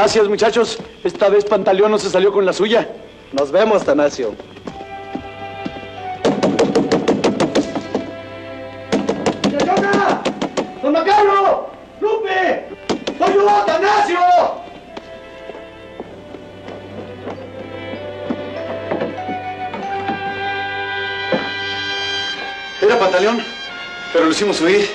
Gracias, muchachos. Esta vez Pantaleón no se salió con la suya. Nos vemos, Tanacio. ¡Señora! ¡Don Macabro! ¡Lupe! ¡Soy yo, Atanasio! Era Pantaleón, pero lo hicimos huir.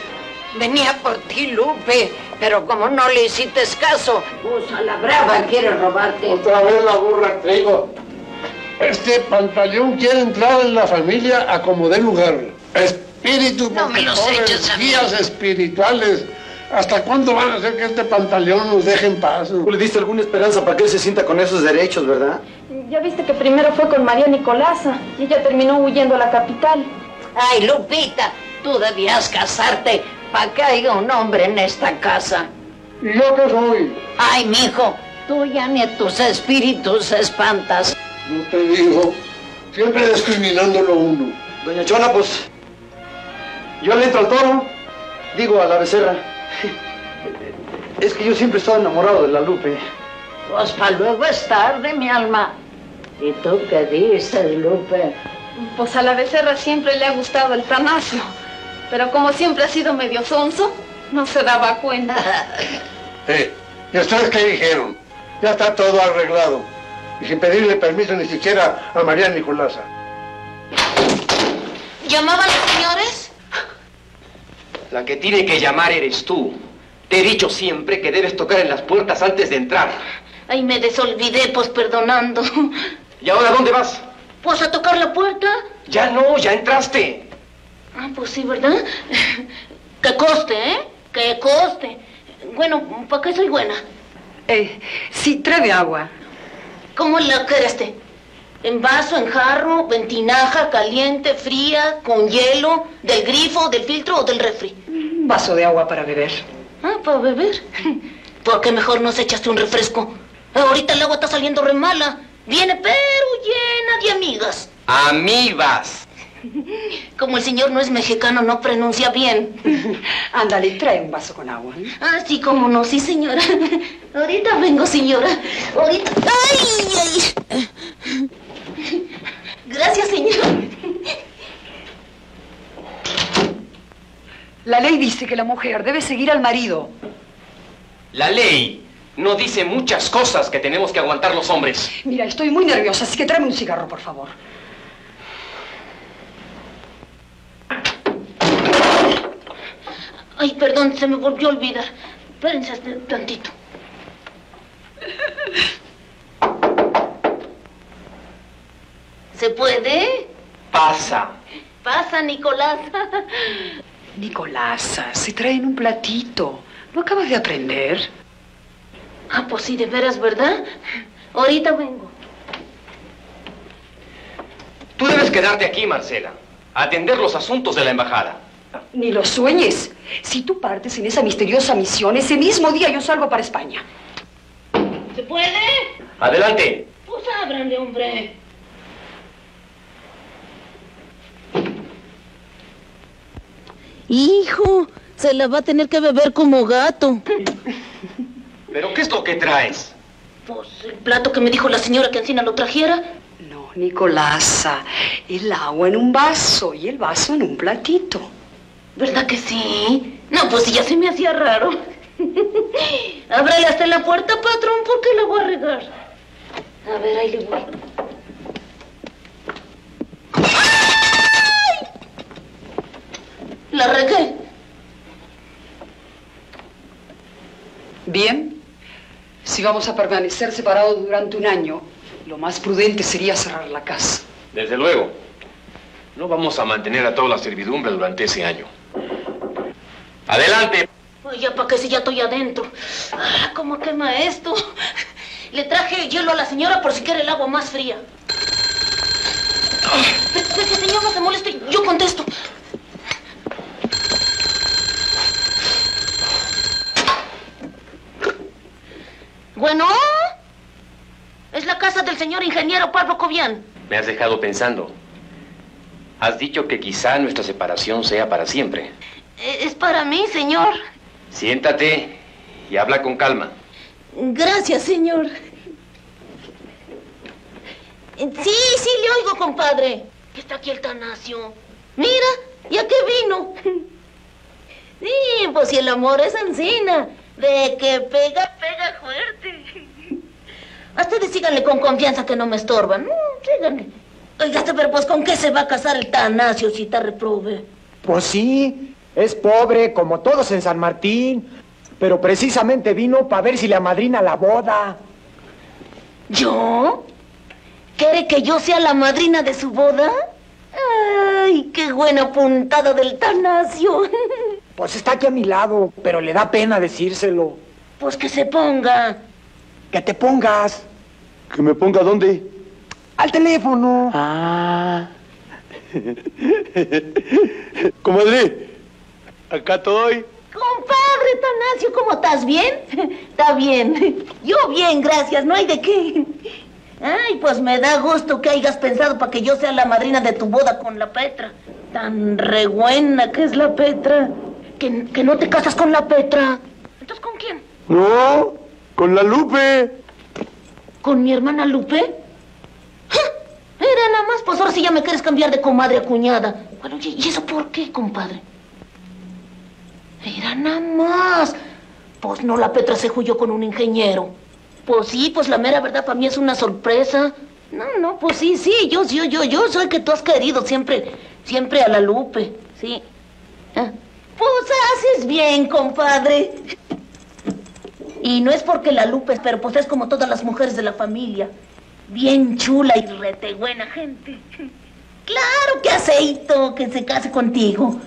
Venía por ti, Lupe, pero como no le hiciste caso, usa la brava quiere robarte. Otra vez la burra trigo. Este pantaleón quiere entrar en la familia a como dé lugar. Espíritu, No me los eches a mí. guías espirituales. ¿Hasta cuándo van a hacer que este pantaleón nos deje en paz? Tú le diste alguna esperanza para que él se sienta con esos derechos, ¿verdad? Ya viste que primero fue con María Nicolasa y ella terminó huyendo a la capital. Ay, Lupita, tú debías casarte para que haya un hombre en esta casa. ¿Y yo qué soy? Ay, mijo, tú ya ni a tus espíritus espantas. No te digo. Siempre discriminándolo uno. Doña Chona, pues. Yo le entro al toro. Digo, a la becerra. Es que yo siempre he estado enamorado de la Lupe. Pues para luego es tarde, mi alma. ¿Y tú qué dices, Lupe? Pues a la becerra siempre le ha gustado el tanacio. Pero como siempre ha sido medio sonso, no se daba cuenta. Eh, ¿Y ustedes qué dijeron? Ya está todo arreglado. Y sin pedirle permiso ni siquiera a María Nicolasa. ¿Llamaban los señores? La que tiene que llamar eres tú. Te he dicho siempre que debes tocar en las puertas antes de entrar. Ay, me desolvidé, pues perdonando. ¿Y ahora dónde vas? ¿Pues a tocar la puerta? Ya no, ya entraste. Ah, pues sí, ¿verdad? Que coste, ¿eh? Que coste. Bueno, ¿para qué soy buena? Eh, sí, tráeme agua. ¿Cómo la quieres, este? ¿En vaso, en jarro, en tinaja, caliente, fría, con hielo, del grifo, del filtro o del refri? Un vaso de agua para beber. Ah, para beber. ¿Por qué mejor nos echaste un refresco? Ahorita el agua está saliendo re mala. Viene pero llena de amigas. Amibas. Como el señor no es mexicano, no pronuncia bien. Ándale, trae un vaso con agua. Ah, sí, cómo no, sí, señora. Ahorita vengo, señora. Ahorita. ¡Ay, ay! Gracias, señor. La ley dice que la mujer debe seguir al marido. La ley no dice muchas cosas que tenemos que aguantar los hombres. Mira, estoy muy nerviosa, así que tráeme un cigarro, por favor. Ay, perdón, se me volvió a olvidar. Espérense tantito. ¿Se puede? Pasa. Pasa, Nicolás. Nicolasa, se trae en un platito. ¿No acabas de aprender? Ah, pues sí, de veras, ¿verdad? Ahorita vengo. Tú debes quedarte aquí, Marcela. A atender los asuntos de la embajada. Ni lo sueñes. Si tú partes en esa misteriosa misión, ese mismo día yo salgo para España. ¿Se puede? Adelante. Pues ábranle, hombre. Hijo, se la va a tener que beber como gato. ¿Pero qué es lo que traes? Pues el plato que me dijo la señora que encina lo trajera. No, Nicolasa, el agua en un vaso y el vaso en un platito. ¿Verdad que sí? No, pues ya se me hacía raro. Ábrale hasta la puerta, patrón, porque la voy a regar. A ver, ahí le voy. ¡Ay! La regué. Bien, si vamos a permanecer separados durante un año, lo más prudente sería cerrar la casa. Desde luego. No vamos a mantener a toda la servidumbre durante ese año. ¡Adelante! Ay, ya para qué si ya estoy adentro. Ah, ¿Cómo quema esto? Le traje hielo a la señora por si quiere el agua más fría. Deje, señor, no se moleste. Yo contesto. Bueno, es la casa del señor ingeniero Pablo Cobian. Me has dejado pensando. Has dicho que quizá nuestra separación sea para siempre. Eh, Es para mí, señor. Siéntate y habla con calma. Gracias, señor. Sí, sí, le oigo, compadre. Está aquí el Tanasio. Mira, ¿ya qué vino? Sí, pues si el amor es encina, de que pega, pega fuerte. A ustedes síganle con confianza que no me estorban. No, síganle. Oiga, pero pues ¿con qué se va a casar el Tanasio si está reprobe? Pues sí, es pobre como todos en San Martín, pero precisamente vino para ver si le amadrina la boda. ¿Yo? ¿Quiere que yo sea la madrina de su boda? ¡Ay, qué buena puntada del Tanasio! Pues está aquí a mi lado, pero le da pena decírselo. Pues que se ponga. Que te pongas ¿Que me ponga dónde? al teléfono. Ah. Comadre, acá estoy. Compadre Tanasio, ¿cómo estás? ¿Bien? Está bien. Yo bien, gracias, no hay de qué. Ay, pues me da gusto que hayas pensado para que yo sea la madrina de tu boda con la Petra. Tan re buena que es la Petra. Que, que no te casas con la Petra. ¿Entonces con quién? No, con la Lupe. ¿Con mi hermana Lupe? ¡Ja! Era nada más, pues ahora sí ya me quieres cambiar de comadre a cuñada. Bueno, ¿y y eso por qué, compadre? Era nada más. Pues no, la Petra se huyó con un ingeniero. Pues sí, pues la mera verdad para mí es una sorpresa. No, no, pues sí, sí, yo, yo, yo, yo soy que tú has querido siempre, siempre a la Lupe, sí. Ah, Pues haces bien, compadre. Y no es porque la Lupe, pero pues es como todas las mujeres de la familia. Bien chula y rete buena gente. Claro que aceito que se case contigo.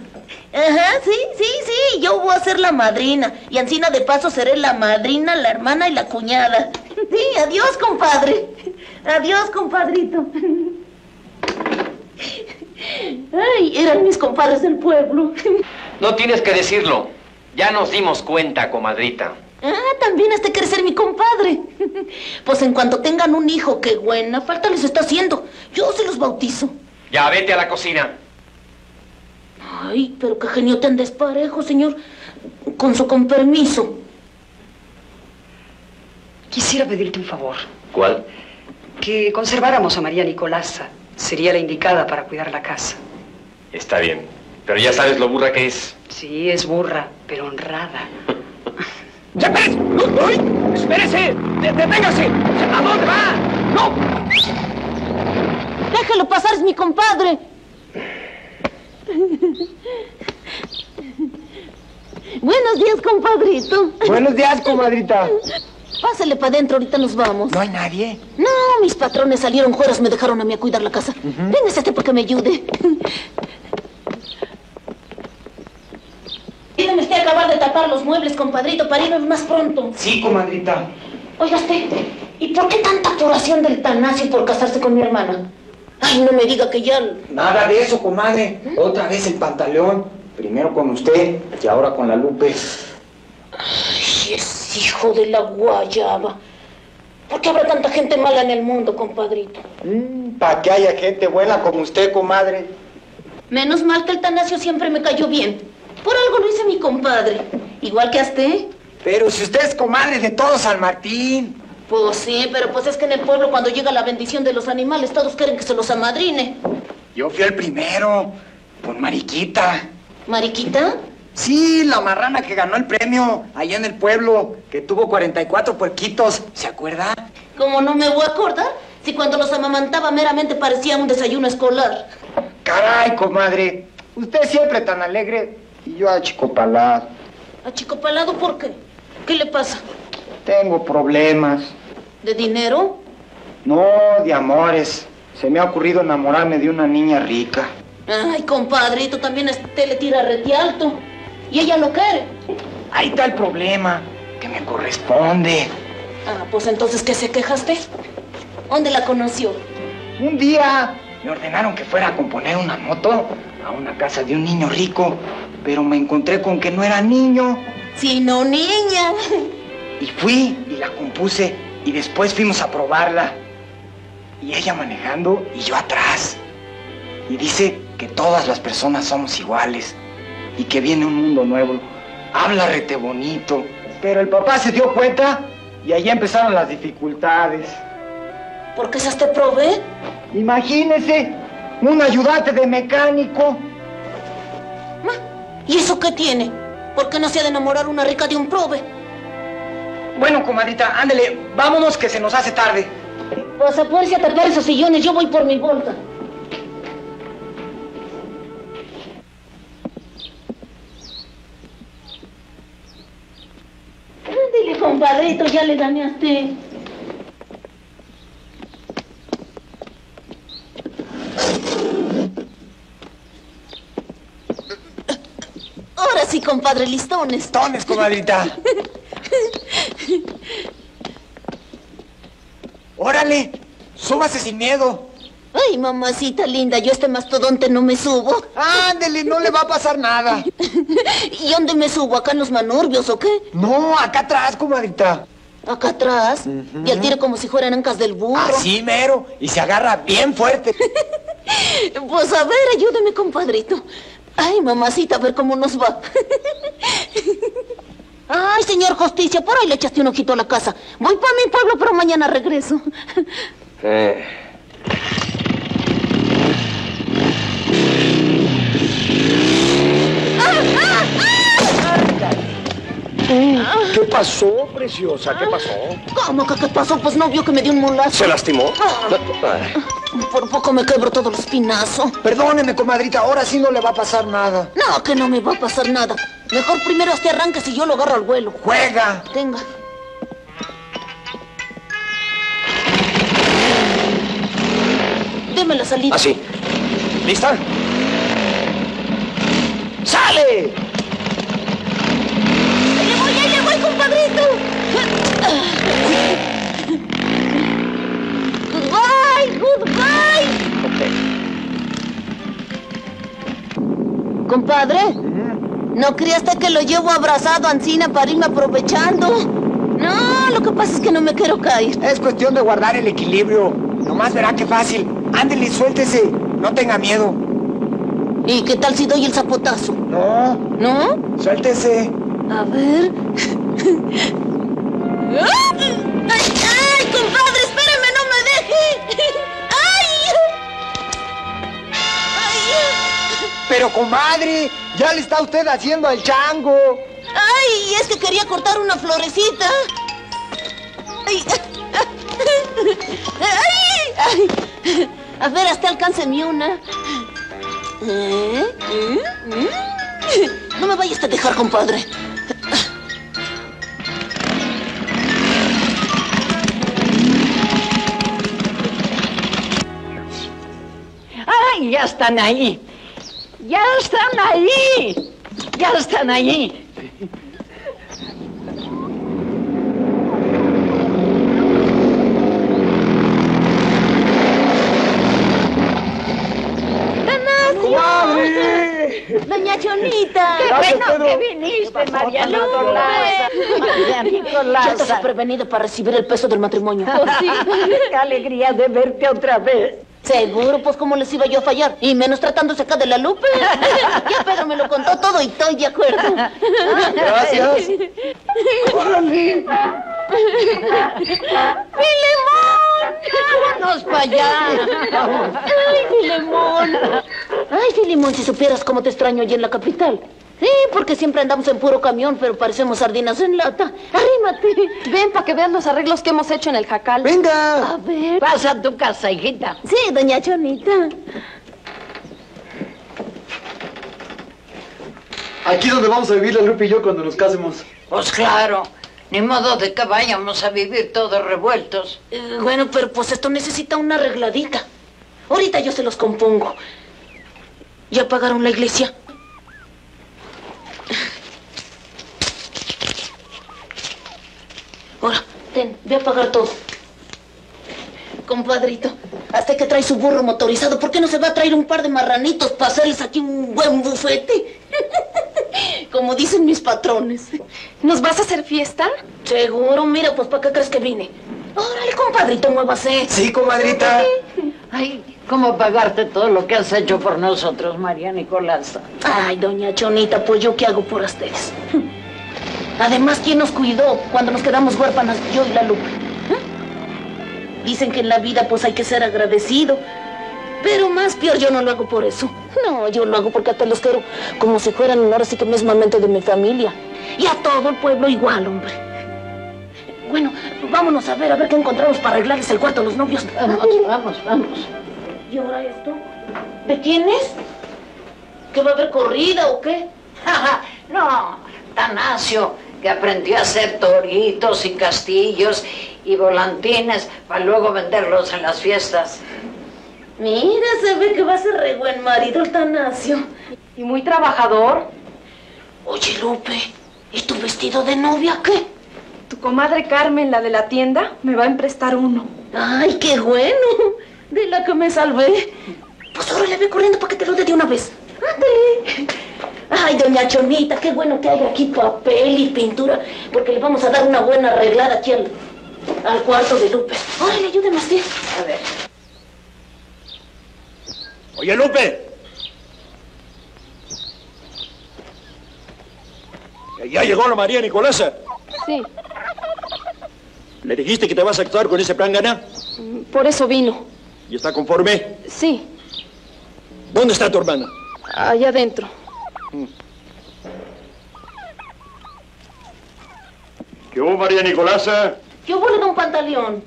Ajá, sí, sí, sí, yo voy a ser la madrina. Y encima de paso seré la madrina, la hermana y la cuñada. Sí, adiós, compadre. Adiós, compadrito. Ay, eran mis compadres del pueblo. No tienes que decirlo. Ya nos dimos cuenta, comadrita. Ah, también este quiere ser mi compadre. Pues en cuanto tengan un hijo, qué buena falta les está haciendo. Yo se los bautizo. Ya, vete a la cocina. Ay, pero qué genio tan desparejo, señor. Con su con permiso. Quisiera pedirte un favor. ¿Cuál? Que conserváramos a María Nicolasa. Sería la indicada para cuidar la casa. Está bien. Pero ya sabes lo burra que es. Sí, es burra, pero honrada. ¡Ya, espérese! ¡Uy! ¡Espérese! De- ¡Deténgase! ¿A dónde va? ¡No! Déjelo pasar, es mi compadre. Buenos días, compadrito. Buenos días, comadrita. Pásale para adentro, ahorita nos vamos. ¿No hay nadie? No, mis patrones salieron fueras, me dejaron a mí a cuidar la casa. Véngase este para que me ayude. Dígame usted acabar de tapar los muebles, compadrito, para irnos más pronto. Sí, comadrita. Oiga usted, ¿y por qué tanta apuración del Tanasio por casarse con mi hermana? Ay, no me diga que ya... Nada de eso, comadre. Otra vez el pantaleón. Primero con usted y ahora con la Lupe. Ay, es hijo de la guayaba. ¿Por qué habrá tanta gente mala en el mundo, compadrito? Para que haya gente buena como usted, comadre. Menos mal que el Tanasio siempre me cayó bien. Por algo lo hice mi compadre. Igual que a usted. Pero si usted es comadre de todo San Martín. Pues sí, pero pues es que en el pueblo cuando llega la bendición de los animales todos quieren que se los amadrine. Yo fui el primero, con Mariquita. ¿Mariquita? Sí, la marrana que ganó el premio allá en el pueblo, que tuvo 44 puerquitos, ¿se acuerda? ¿Cómo no me voy a acordar? Si cuando los amamantaba meramente parecía un desayuno escolar. Caray, comadre, usted siempre tan alegre y yo achicopalado. ¿Achicopalado por qué? ¿Qué le pasa? Tengo problemas. ¿De dinero? No, de amores. Se me ha ocurrido enamorarme de una niña rica. Ay, compadrito, también este le tira rete alto. ¿Y ella lo quiere? Ahí está el problema, que me corresponde. Ah, pues entonces, ¿qué se quejaste? ¿Dónde la conoció? Un día me ordenaron que fuera a componer una moto a una casa de un niño rico, pero me encontré con que no era niño. Sino niña. Y fui y la compuse y después fuimos a probarla. Y ella manejando y yo atrás. Y dice que todas las personas somos iguales y que viene un mundo nuevo. Habla rete bonito. Pero el papá se dio cuenta y ahí empezaron las dificultades. ¿Por qué se te probé? Imagínese, un ayudante de mecánico. ¿Y eso qué tiene? ¿Por qué no se ha de enamorar una rica de un prove? Bueno, comadrita, ándele, vámonos que se nos hace tarde. Pues apúrese a tapar esos sillones, yo voy por mi bolsa. Ándele, compadrito, ya le dañaste. Ahora sí, compadre, listones. Tones, comadrita. Órale, súbase sin miedo. Ay, mamacita linda, yo este mastodonte no me subo. Ándele, no le va a pasar nada. ¿Y dónde me subo? ¿Acá en los manurbios o qué? No, acá atrás, comadrita. ¿Acá atrás? Y al tiro como si fueran ancas del burro. Así, mero. Y se agarra bien fuerte. Pues a ver, ayúdeme, compadrito. Ay, mamacita, a ver cómo nos va. Ay, señor Justicia, por ahí le echaste un ojito a la casa. Voy para mi pueblo, pero mañana regreso. Eh, ¿Qué pasó, preciosa? ¿Qué pasó? ¿Cómo que qué pasó? Pues no vio que me dio un molazo. ¿Se lastimó? Ah. Por poco me quebro todo el espinazo. Perdóneme, comadrita, ahora sí no le va a pasar nada. No, que no me va a pasar nada. Mejor primero este arranque si yo lo agarro al vuelo. ¡Juega! Tenga. Deme la salida. Así. ¿Lista? ¡Sale! ¡Ahí le voy, ahí le Goodbye, goodbye. Compadre, ¿no creaste que lo llevo abrazado a Ancina para irme aprovechando? No, lo que pasa es que no me quiero caer. Es cuestión de guardar el equilibrio. Nomás verá qué fácil. Ándele, suéltese. No tenga miedo. ¿Y qué tal si doy el zapotazo? No, ¿No? suéltese. A ver. ¡Ay, ay, compadre! ¡Espéreme, no me deje! ¡Ay! ¡Ay! Pero, comadre, ya le está usted haciendo al chango. ¡Ay! Es que quería cortar una florecita. ¡Ay! ¡Ay! ay. A ver, hasta alcánceme una. ¿Eh? ¿Eh? ¿Eh? No me vayas a dejar, compadre. ¡Ay, ya están ahí! ¡Ya están ahí! ¡Ya están ahí! Doña Chonita. ¡Qué bueno que viniste, María! María Ya estás Nicolasa. prevenido para recibir el peso del matrimonio. Pues sí, qué alegría de verte otra vez. Seguro, pues cómo les iba yo a fallar. Y menos tratándose acá de la Lupe. ya Pedro me lo contó todo y estoy de acuerdo. Gracias. Órale. Vámonos para allá. ¡Ay, Filemón! Ay, Filemón, si supieras cómo te extraño allí en la capital. Sí, porque siempre andamos en puro camión, pero parecemos sardinas en lata. Arrímate. Ven para que veas los arreglos que hemos hecho en el jacal. ¡Venga! A ver. Pasa a tu casa, hijita. Sí, doña Chonita. Aquí es donde vamos a vivir la Lupe y yo cuando nos casemos. Pues claro, ni modo de que vayamos a vivir todos revueltos. Eh, bueno, pero pues esto necesita una arregladita. Ahorita yo se los compongo. ¿Ya pagaron la iglesia? Ahora, ten, ve a pagar todo. Compadrito, hasta que trae su burro motorizado, ¿por qué no se va a traer un par de marranitos para hacerles aquí un buen bufete? Como dicen mis patrones. ¿Nos vas a hacer fiesta? Seguro, mira, pues ¿para qué crees que vine? Órale, compadrito, muévase. Sí, comadrita. Ay, ¿cómo pagarte todo lo que has hecho por nosotros, María Nicolás? Ay, doña Chonita, pues yo qué hago por ustedes. Además, ¿quién nos cuidó cuando nos quedamos huérfanas, yo y la Lupe? ¿Eh? Dicen que en la vida pues hay que ser agradecido. Pero más peor, yo no lo hago por eso. No, yo lo hago porque hasta los quiero como si fueran ahora sí que mismamente de mi familia. Y a todo el pueblo igual, hombre. Bueno, vámonos a ver, a ver qué encontramos para arreglarles el cuarto a los novios. Vamos, vamos, vamos. ¿Y ahora esto? ¿De quién es? ¿Que va a haber corrida o qué? no, Tanacio, que aprendió a hacer toritos y castillos y volantines para luego venderlos en las fiestas. Mira, se ve que va a ser re buen marido el Tanacio. Y muy trabajador. Oye, Lupe, ¿y tu vestido de novia qué? Tu comadre Carmen, la de la tienda, me va a emprestar uno. Ay, qué bueno. De la que me salvé. Pues ahora le ve corriendo para que te lo dé de una vez. Ándale. Ay, doña Chonita, qué bueno que hay aquí papel y pintura, porque le vamos a dar una buena arreglada aquí al, al cuarto de Lupe. Órale, ayúdeme usted. A ver. Oye, Lupe. Ya llegó la María Nicolasa. Sí, ¿Le dijiste que te vas a actuar con ese plan gana? por eso vino. ¿Y está conforme? Sí, ¿Dónde está tu hermana? allá adentro. ¿Qué hubo, María Nicolasa? ¿Qué hubo, don Pantaleón?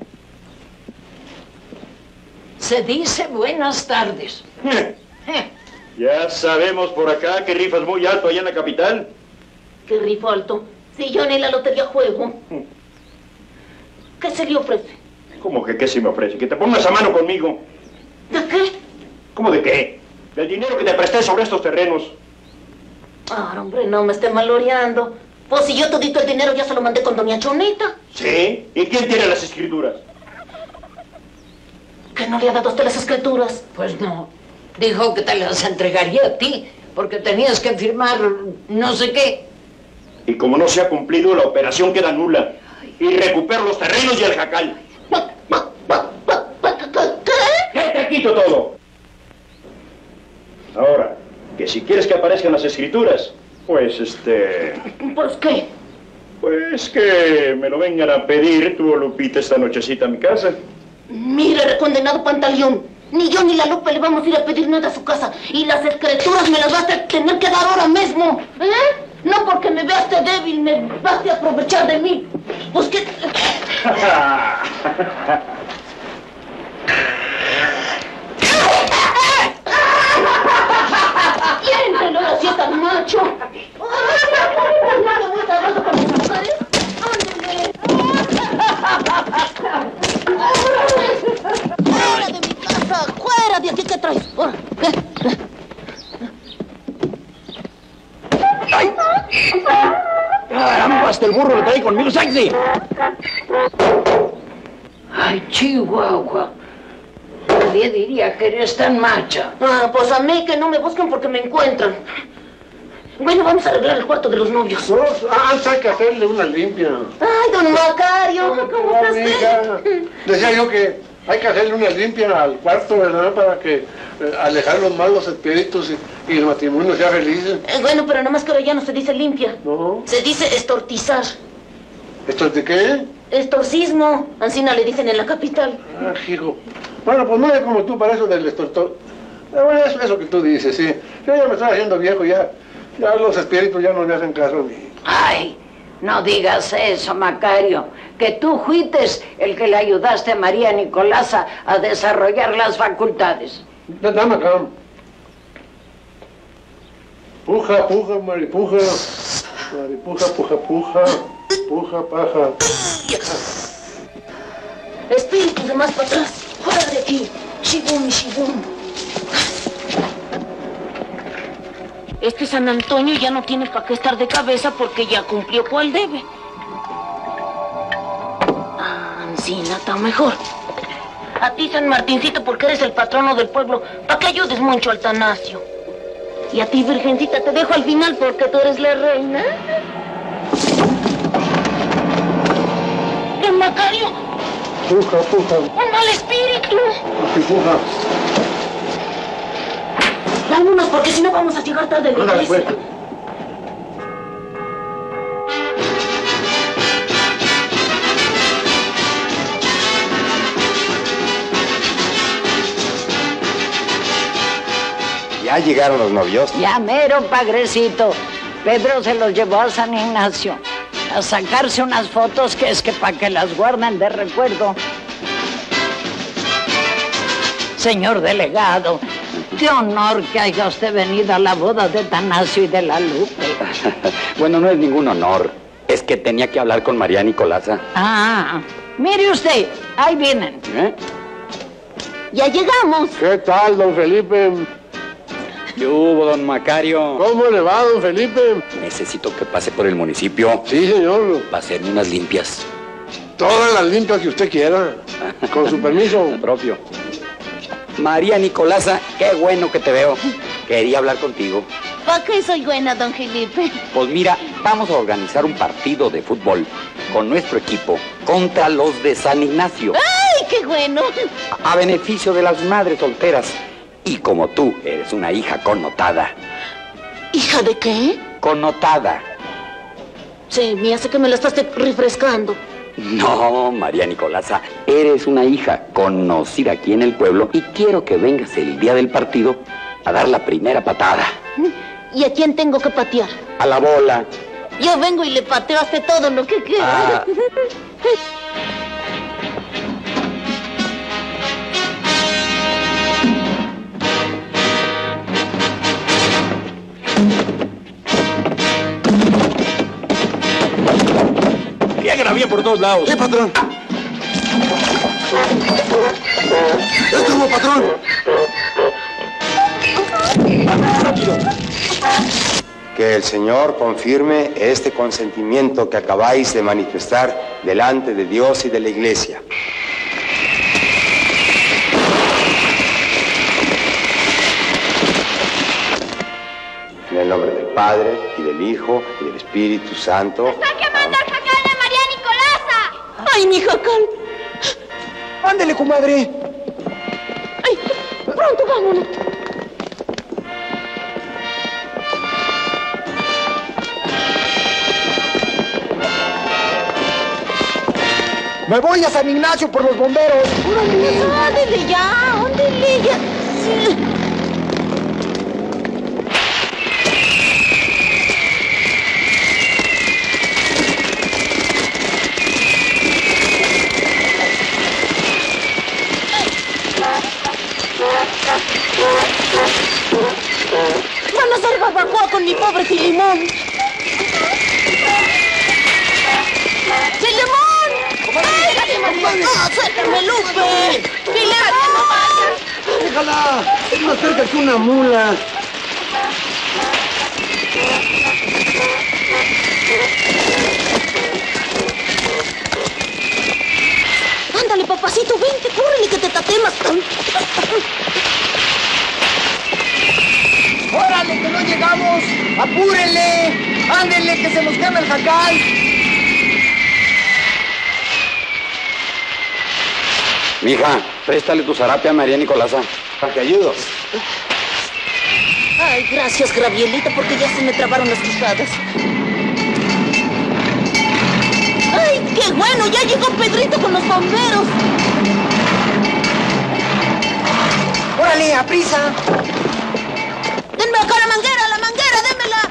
Se dice buenas tardes. Ya sabemos por acá que rifas muy alto allá en la capital. Qué rifo alto. Si yo ni la lotería juego. ¿Qué se le ofrece? ¿Cómo que qué se me ofrece? Que te pongas a mano conmigo. ¿De qué? ¿Cómo de qué? Del dinero que te presté sobre estos terrenos. Ah, hombre, no me esté maloreando. Pues si yo todito el dinero ya se lo mandé con doña Chonita. ¿Sí? ¿Y quién tiene las escrituras? ¿Que no le ha dado a usted las escrituras? Pues no. Dijo que te las entregaría a ti, porque tenías que firmar no sé qué. Y como no se ha cumplido, la operación queda nula. Y recupero los terrenos y el jacal. ¿Qué te quito todo? Ahora, que si quieres que aparezcan las escrituras, pues este... ¿Pues qué? Pues que me lo vengan a pedir tú o Lupita esta nochecita a mi casa. Mire, recondenado pantaleón. Ni yo ni la Lupe le vamos a ir a pedir nada a su casa. Y las escrituras me las vas a tener que dar ahora mismo. ¿Eh? No porque me veaste débil, me vas a aprovechar de mí. Pues que... Siéntelo, ahora sí está macho. Ay, no te voy a con mis mujeres. Ándale. ¡Fuera de mi casa! ¡Fuera de aquí! ¿Qué traes? Ahora, ¿qué? ¡Caramba! Hasta el Ay, Chihuahua. Nadie diría que eres tan macha. Ah, pues a mí que no me busquen porque me encuentran. Bueno, vamos a arreglar el cuarto de los novios. No, ah, hay que hacerle una limpia. Ay, don Macario, ¿cómo está Amiga, usted? Decía yo que hay que hacerle una limpia al cuarto, ¿verdad? Para que eh, alejar los malos espíritus y, y el matrimonio sea feliz. Eh, bueno, pero nada más que ahora ya no se dice limpia. ¿No? Se dice estortizar. ¿Esto es de qué? Estorcismo, Ancina le dicen en la capital. Ah, hijo. Bueno, pues no es como tú para eso del estortor. Bueno, eso, eso que tú dices, sí. Yo ya me estoy haciendo viejo, ya. Ya los espíritus ya no me hacen caso a mí. Ay, no digas eso, Macario, que tú fuites el que le ayudaste a María Nicolasa a desarrollar las facultades. Da- Dame acá. Puja, puja, maripuja. Maripuja, puja, puja. Puja, paja. Espíritus de más para atrás. Fuera de aquí. Shibum, shibum. Este San Antonio ya no tiene para qué estar de cabeza porque ya cumplió cual debe. Ancina está mejor. A ti, San Martincito, porque eres el patrono del pueblo, para que ayudes mucho al Tanasio. Y a ti, Virgencita, te dejo al final porque tú eres la reina. ¡El Macario! Puja, puja. ¡Un mal espíritu! Puja. Vámonos, porque si no vamos a llegar tarde a la Ándale, pues. iglesia. Ya llegaron los novios. Ya mero, padrecito. Pedro se los llevó a San Ignacio a sacarse unas fotos que es que para que las guarden de recuerdo. Señor delegado, qué honor que haya usted venido a la boda de Tanasio y de la Lupe. bueno, no es ningún honor. Es que tenía que hablar con María Nicolasa. Ah, mire usted, ahí vienen. ¿Eh? Ya llegamos. ¿Qué tal, don Felipe? ¿Qué hubo, don Macario? ¿Cómo le va, don Felipe? Necesito que pase por el municipio Sí, señor. para hacerme unas limpias. Todas las limpias que usted quiera. Con su permiso. Propio. María Nicolasa, qué bueno que te veo. Quería hablar contigo. ¿Para qué soy buena, don Felipe? Pues mira, vamos a organizar un partido de fútbol con nuestro equipo contra los de San Ignacio, ¡Ay, qué bueno! a beneficio de las madres solteras. Y como tú eres una hija connotada, ¿Hija de qué? connotada. Sí, me hace que me la estás refrescando. No, María Nicolasa, eres una hija conocida aquí en el pueblo y quiero que vengas el día del partido a dar la primera patada. ¿Y a quién tengo que patear? A la bola. Yo vengo y le pateo hasta todo lo que quiera. Ah. Bien por todos lados. Sí, patrón. Estuvo, patrón. Que el Señor confirme este consentimiento que acabáis de manifestar delante de Dios y de la Iglesia. En el nombre del Padre, y del Hijo, y del Espíritu Santo. ¡Están quemando al jacal de María Nicolasa! ¡Ay, mi jacal! Ándele, comadre. ¡Ay, pronto vámonos! Me voy a San Ignacio por los bomberos. ¡Ándele ya! ¡Ándele ya! Sí. A hacer barbacoa con mi pobre Filimón. ¡Filimón! ¡Ay, ¡Ah, suéltame, Lupe! ¡Filimón! Déjala. Es más cerca que una mula. Ándale, papacito, vente, córrele que te tatemas. ¡Órale, que no llegamos! ¡Apúrenle! ¡Ándenle, que se nos quema el jacal! Mija, préstale tu zarape a María Nicolasa. Para que ayudo. Ay, gracias, Gravielita, porque ya se me trabaron las pisadas. ¡Ay, qué ¡Qué bueno! ¡Ya llegó Pedrito con los bomberos! ¡Órale, a prisa! ¡Denme acá la manguera, la manguera, démela!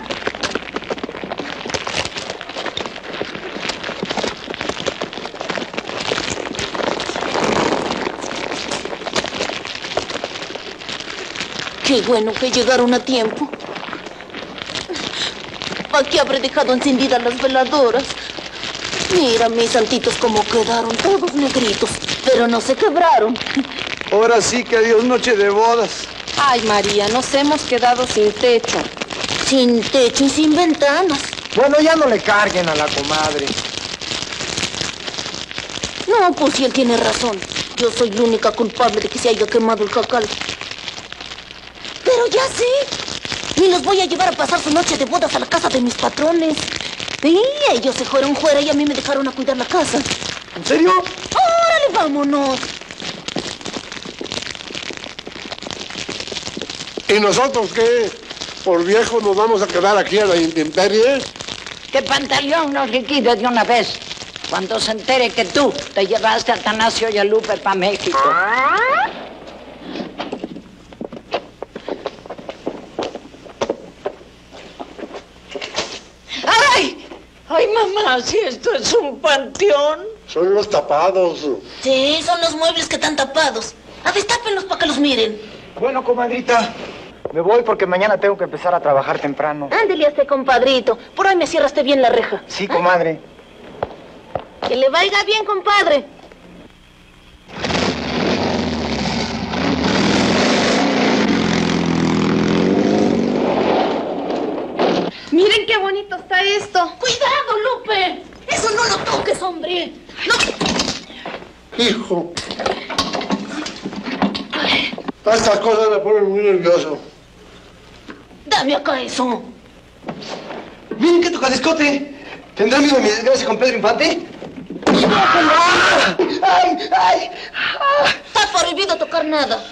Qué bueno que llegaron a tiempo. Aquí habré dejado encendidas las veladoras. Mira, mis santitos, cómo quedaron todos negritos, pero no se quebraron. Ahora sí que adiós noche de bodas. Ay, María, nos hemos quedado sin techo. Sin techo y sin ventanas. Bueno, ya no le carguen a la comadre. No, pues si él tiene razón. Yo soy la única culpable de que se haya quemado el jacal. Pero ya sé. Y los voy a llevar a pasar su noche de bodas a la casa de mis patrones. Sí, ellos se fueron fuera y a mí me dejaron a cuidar la casa. ¿En serio? ¡Órale, vámonos! ¿Y nosotros qué? ¿Por viejos nos vamos a quedar aquí a la intemperie? Que Pantaleón nos liquide de una vez. Cuando se entere que tú te llevaste a Atanasio y a Lupe para México. ¡Ay! ¡Ay, mamá! Si esto es un panteón. Son los tapados. Sí, son los muebles que están tapados. A destápenlos para que los miren. Bueno, comadrita, me voy porque mañana tengo que empezar a trabajar temprano. Ándele a este compadrito. Por ahí me cierraste bien la reja. Sí, comadre. Que le vaya bien, compadre. Miren qué bonito está esto. ¡Cuidado, Lupe! ¡Eso no lo toques, hombre! ¡No! Hijo. Estas cosas me ponen muy nervioso. Dame acá eso. Miren qué tocadiscote. ¿Tendrá miedo de mi desgracia con Pedro Infante? ¡Ay, ay! Está prohibido tocar nada.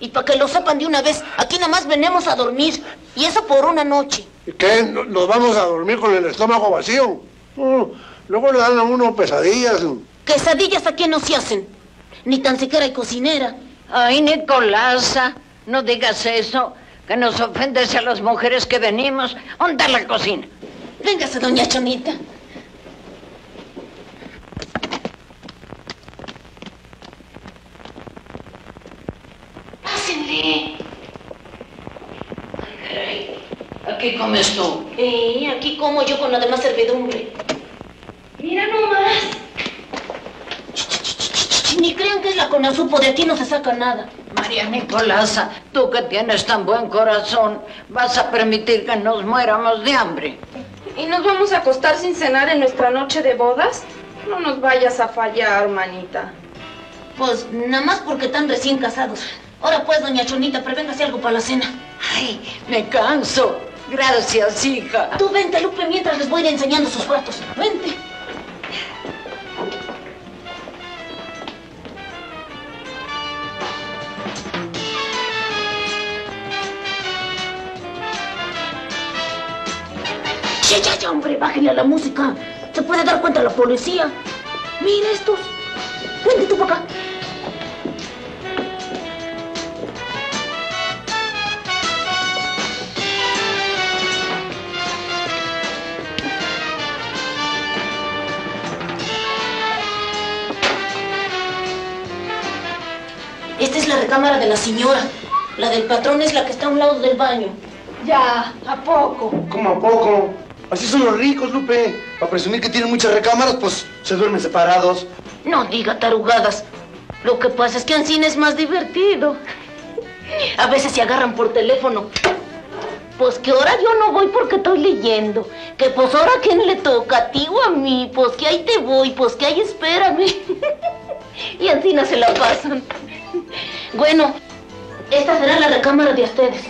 Y para que lo sepan de una vez, aquí nada más venimos a dormir. Y eso por una noche. ¿Y qué? ¿No- ¿Nos vamos a dormir con el estómago vacío? No, luego le dan a uno pesadillas. Quesadillas aquí no se hacen. Ni tan siquiera hay cocinera. Ay, Nicolasa, no digas eso. Que nos ofendes a las mujeres que venimos. ¿Dónde está la cocina? Véngase, doña Chonita. Pásenle. Aquí comes tú. Eh, aquí como yo con la demás servidumbre. Mira nomás. Ni crean que es la conazupo, de aquí no se saca nada. María Nicolasa, tú que tienes tan buen corazón, vas a permitir que nos muéramos de hambre. ¿Y nos vamos a acostar sin cenar en nuestra noche de bodas? No nos vayas a fallar, manita. Pues nada más porque están recién casados. Ahora pues, doña Chonita, prevéngase algo para la cena. Ay, me canso. Gracias, hija. Tú vente, Lupe, mientras les voy a ir enseñando sus cuartos. Vente. Ya, ya, ya, hombre, bájale a la música. Se puede dar cuenta la policía. Mira estos. Vente tú para acá. Esta es la recámara de la señora. La del patrón es la que está a un lado del baño. Ya, ¿a poco? ¿Cómo a poco? Así son los ricos, Lupe. Para presumir que tienen muchas recámaras, pues se duermen separados. No diga tarugadas. Lo que pasa es que Ancina es más divertido. A veces se agarran por teléfono. Pues que ahora yo no voy porque estoy leyendo. Que pues ahora a quién le toca, a ti o a mí. Pues que ahí te voy, pues que ahí espérame. Y Ancina se la pasan. Bueno, esta será la recámara de ustedes.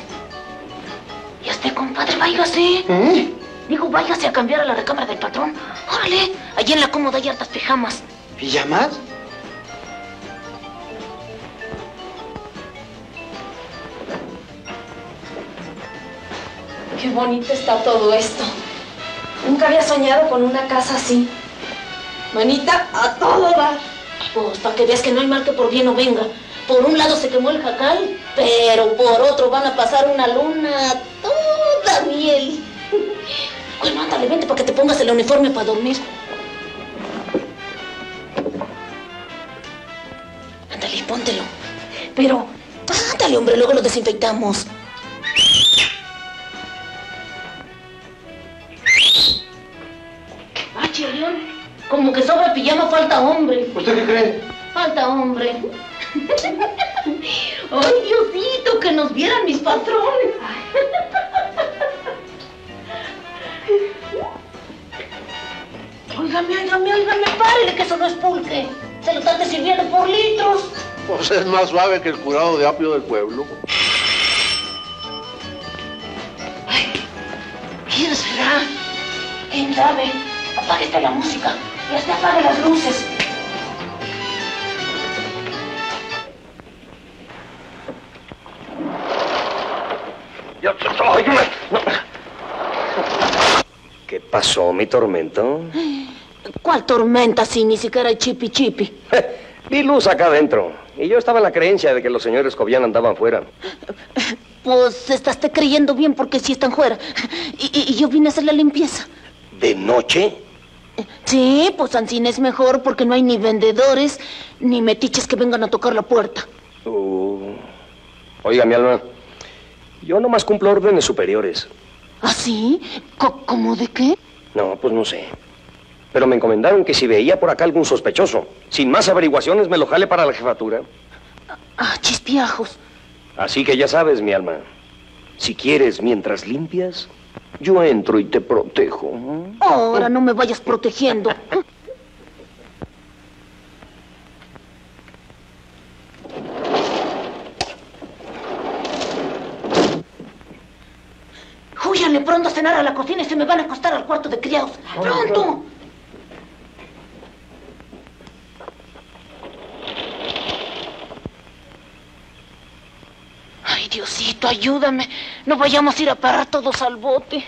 Y este compadre, váyase. ¿Eh? Digo, váyase a cambiar a la recámara del patrón. Órale, allí en la cómoda hay hartas pijamas. ¿Pijamas? Qué bonito está todo esto. Nunca había soñado con una casa así. Manita, a todo dar. Pues para que veas que no hay mal que por bien no venga. Por un lado se quemó el jacal, pero por otro van a pasar una luna toda miel. Bueno, ándale, vente para que te pongas el uniforme para dormir. Ándale, póntelo. Pero, ándale, hombre, luego lo desinfectamos. Ah. Como que sobra pijama, falta hombre. ¿Usted qué cree? Falta hombre. Ay, Diosito, que nos vieran mis patrones. Óigame, óigame, óigame, párele que eso no es pulque. Se lo están sirviendo por litros. Pues es más suave que el curado de apio del pueblo. ¿Quién será? ¿Quién sabe? Apáguete la música y hasta apague las luces. ¿Qué pasó, mi tormento? ¿Cuál tormenta si ni siquiera hay chipi chipi? Vi luz acá adentro. Y yo estaba en la creencia de que los señores Cobian andaban fuera. Pues estás te creyendo bien porque sí están fuera. Y, yo vine a hacer la limpieza. ¿De noche? Sí, pues Ancina es mejor porque no hay ni vendedores ni metiches que vengan a tocar la puerta. Uh, Oiga, mi alma. Yo nomás cumplo órdenes superiores. ¿Ah, sí? ¿Cómo de qué? No, pues no sé. Pero me encomendaron que si veía por acá algún sospechoso, sin más averiguaciones me lo jale para la jefatura. Ah, chispiajos. Así que ya sabes, mi alma. Si quieres mientras limpias, yo entro y te protejo. Ahora no me vayas protegiendo. Júyanle pronto a cenar a la cocina y se me van a acostar al cuarto de criados. ¡Pronto! Ay, Diosito, ayúdame. No vayamos a ir a parar todos al bote.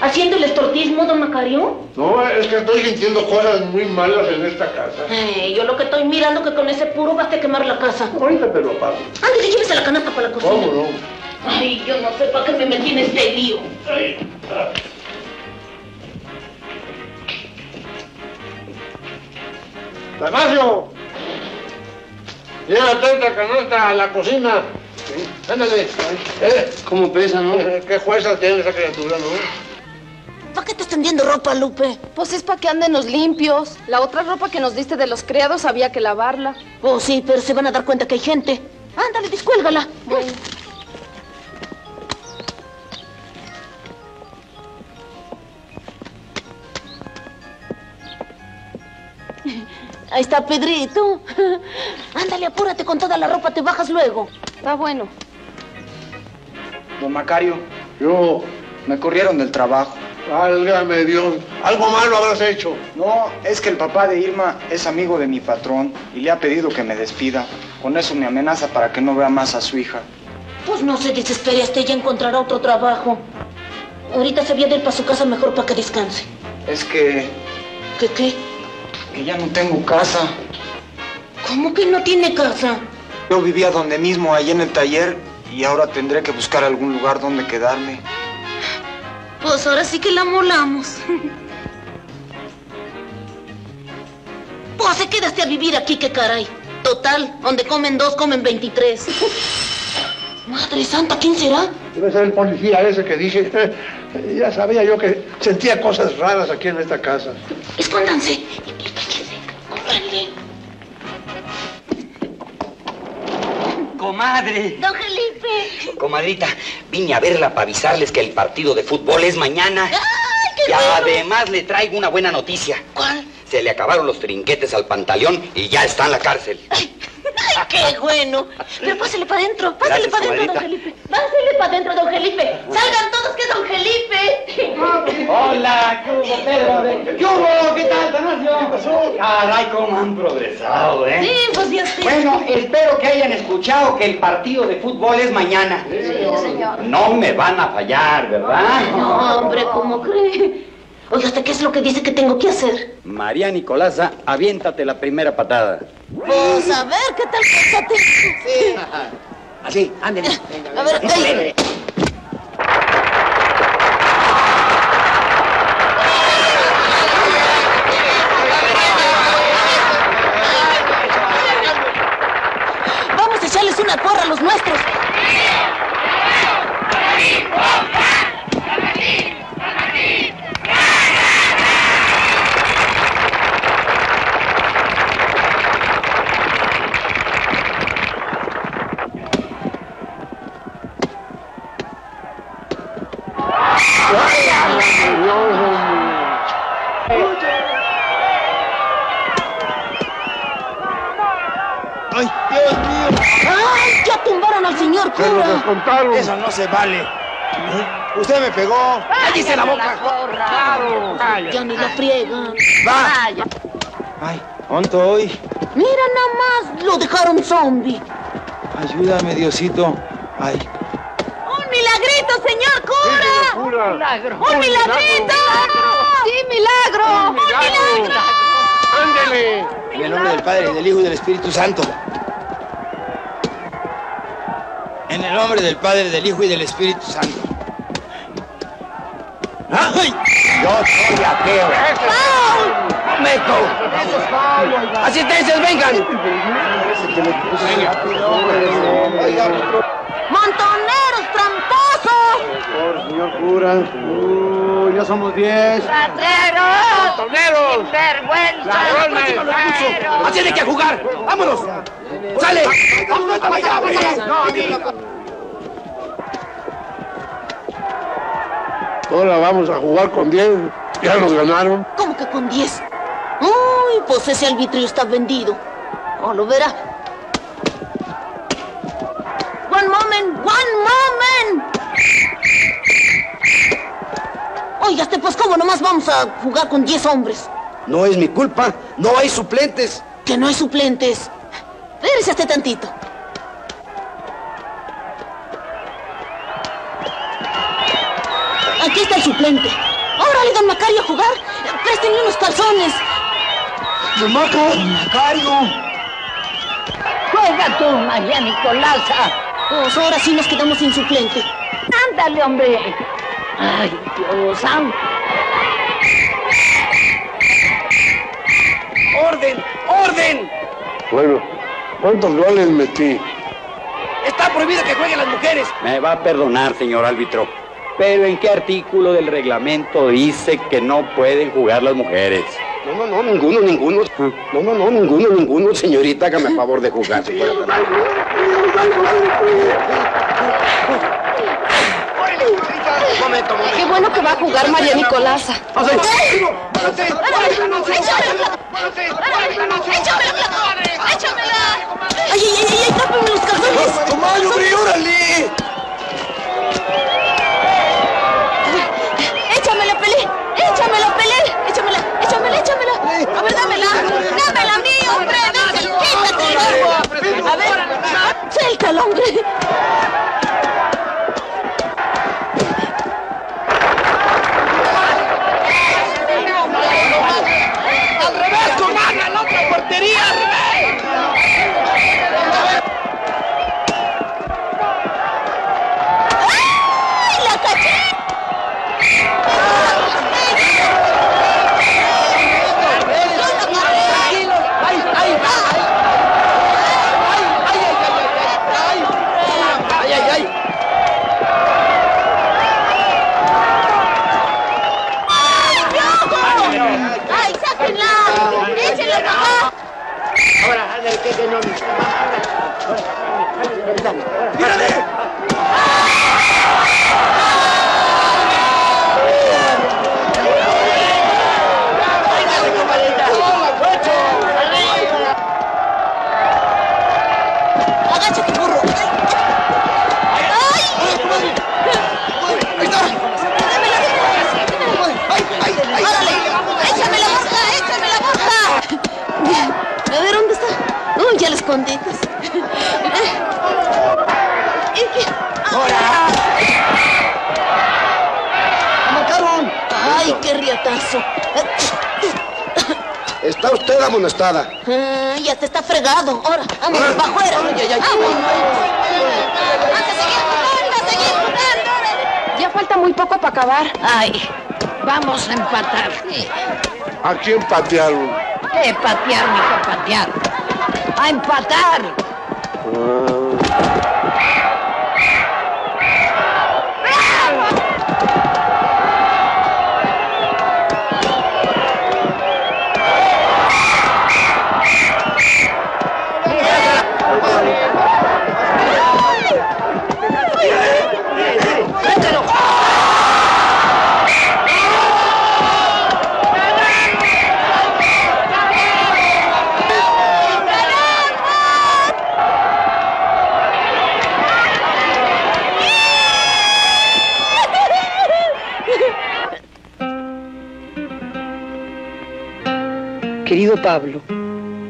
¿Haciendo el estortismo, don Macario? No, es que estoy sintiendo cosas muy malas en esta casa. Eh, yo lo que estoy mirando que con ese puro vas a quemar la casa. Ahorita te lo apago. Ándale, llévese la canasta para la cocina. ¿Cómo no? Ay, yo no sé para qué me metí en este lío. ¡Damacio! Llévate esta canasta a la cocina. Sí, Ándale. Eh, ¿Cómo pesa, no? eh, ¿Qué fuerza tiene esa criatura, no? ¿Para qué estás tendiendo ropa, Lupe? Pues es para que andenos limpios. La otra ropa que nos diste de los criados había que lavarla. Oh, sí, pero se van a dar cuenta que hay gente. Ándale, descuélgala. Ahí está Pedrito. Ándale, apúrate con toda la ropa, te bajas luego. Está bueno. Don Macario, Yo, me corrieron del trabajo. Válgame Dios, algo malo habrás hecho. No, es que el papá de Irma es amigo de mi patrón y le ha pedido que me despida. Con eso me amenaza para que no vea más a su hija. Pues no se desespere, hasta ella encontrará otro trabajo. Ahorita se viene para su casa mejor para que descanse. Es que, ¿Qué qué? que ya no tengo casa. ¿Cómo que no tiene casa? Yo vivía donde mismo, allí en el taller, y ahora tendré que buscar algún lugar donde quedarme. Pues ahora sí que la molamos. Pues se quedaste a vivir aquí, qué caray. Total, donde comen dos, comen 23. Madre santa, ¿quién será? Debe ser el policía ese que dije. ya sabía yo que sentía cosas raras aquí en esta casa. Escóndanse. Córranle. Comadre. Don Felipe. Comadrita, vine a verla para avisarles que el partido de fútbol es mañana. ¡Ay, qué Y bueno! además le traigo una buena noticia. ¿Cuál? Se le acabaron los trinquetes al pantaleón y ya está en la cárcel. Ay, ¡Qué bueno! Pero pásale para adentro, pásale para adentro, don. Felipe. Pásale para adentro, don Felipe. Salgan todos que es don Felipe. Hola, ¿qué hubo, Pedro? ¿Qué hubo? ¿Qué tal, Tanacio? ¿Qué pasó? Caray, cómo han progresado, ¿eh? Sí, pues ya sé. Bueno, espero que hayan escuchado que el partido de fútbol es mañana. señor. No me van a fallar, ¿verdad? No, hombre, ¿cómo cree? Oye, ¿hasta qué es lo que dice que tengo que hacer? María Nicolasa, aviéntate la primera patada. Pues a ver, ¿qué tal pásate? Sí. Así, ándale. A ver, ay. Vamos a echarles una porra a los nuestros. ¡Ay, Dios mío! ¡Ay! ¡Ya señor Se lo cura! descontaron. Eso no se vale. Usted me pegó. ¡Cállese la boca! Ya ni la friegan. Va. Ay, ¿onto hoy? Mira nada más, lo dejaron zombie. Ayúdame, Diosito. Ay, ¡Un milagrito, señor cura! Cura. ¡Milagro! ¡Un milagrito! ¡Sí, milagro! ¡Un milagro! ¡Ándele! en el nombre del Padre, y del Hijo y del Espíritu Santo. En el nombre del Padre, del Hijo y del Espíritu Santo. ¡Ay! Yo soy ateo. ¡Meco! ¡Asistencias, vengan! ¡Montoneros tramposos! Por señor cura. Uh, ya somos diez. ¡Rateros! ¡Toneros! ¡Vergüenza! ¡Así hay que jugar! ¡Vámonos! ¡Sale! ¡Vámonos para allá! Ahora vamos a jugar con diez. Ya nos ganaron. ¿Cómo que con 10? Uy, pues ese arbitrio está vendido. Oh, lo verá. One moment, one moment. Oiga, este, pues cómo nomás vamos a jugar con 10 hombres. No es mi culpa. No hay suplentes. Que no hay suplentes. Espérese este tantito. Aquí está el suplente. Órale, don Macario, a jugar. Préstenle unos calzones. ¡Macario! ¡Juega tú, María Nicolasa! Pues ahora sí nos quedamos sin suplente. ¡Ándale, hombre! ¡Ay, Dios santo! ¡Orden! ¡Orden! Bueno, ¿cuántos goles metí? Está prohibido que jueguen las mujeres. Me va a perdonar, señor árbitro. Pero ¿en qué artículo del reglamento dice que no pueden jugar las mujeres? No, no, no, ninguno, ninguno. No, no, no, ninguno, ninguno. Señorita, hágame favor de jugar. si Momento, momento. Qué bueno que va a jugar María Nicolasa. ¡Échamela! ¡Ay, ay, ay, ay! ¡Tápeme los calzones! ¡Tomayo, hombre, órale! Quién patearon? ¿Qué patear ni qué patear? ¡A empatar! Pablo,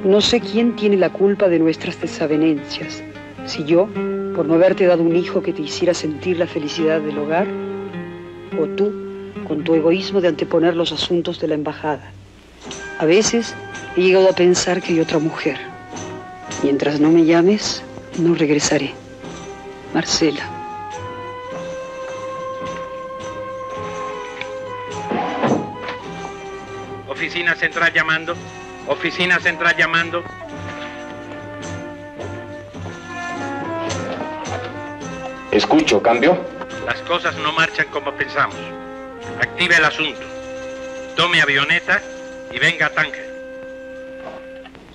no sé quién tiene la culpa de nuestras desavenencias. Si yo, por no haberte dado un hijo que te hiciera sentir la felicidad del hogar, o tú, con tu egoísmo de anteponer los asuntos de la embajada. A veces he llegado a pensar que hay otra mujer. Mientras no me llames, no regresaré. Marcela. Oficina central llamando. Oficina central llamando. Escucho, cambio. Las cosas no marchan como pensamos. Active el asunto. Tome avioneta y venga a Tánger.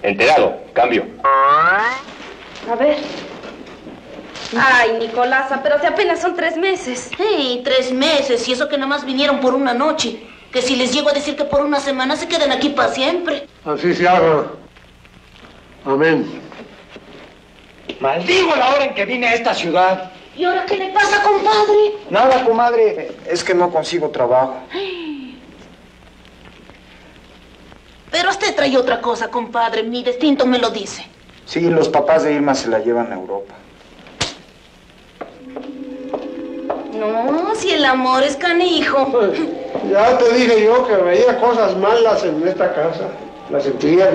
Enterado, cambio. A ver. Ay, Nicolasa, pero si apenas son tres meses. Sí, tres meses, y eso que nomás vinieron por una noche. Que si les llego a decir que por una semana se queden aquí para siempre. Así se haga. Amén. Maldigo la hora en que vine a esta ciudad. ¿Y ahora qué le pasa, compadre? Nada, comadre. Es que no consigo trabajo. Pero usted trae otra cosa, compadre. Mi destino me lo dice. Sí, los papás de Irma se la llevan a Europa. No, si el amor es canijo. Ya te dije yo que veía cosas malas en esta casa. Las sentía.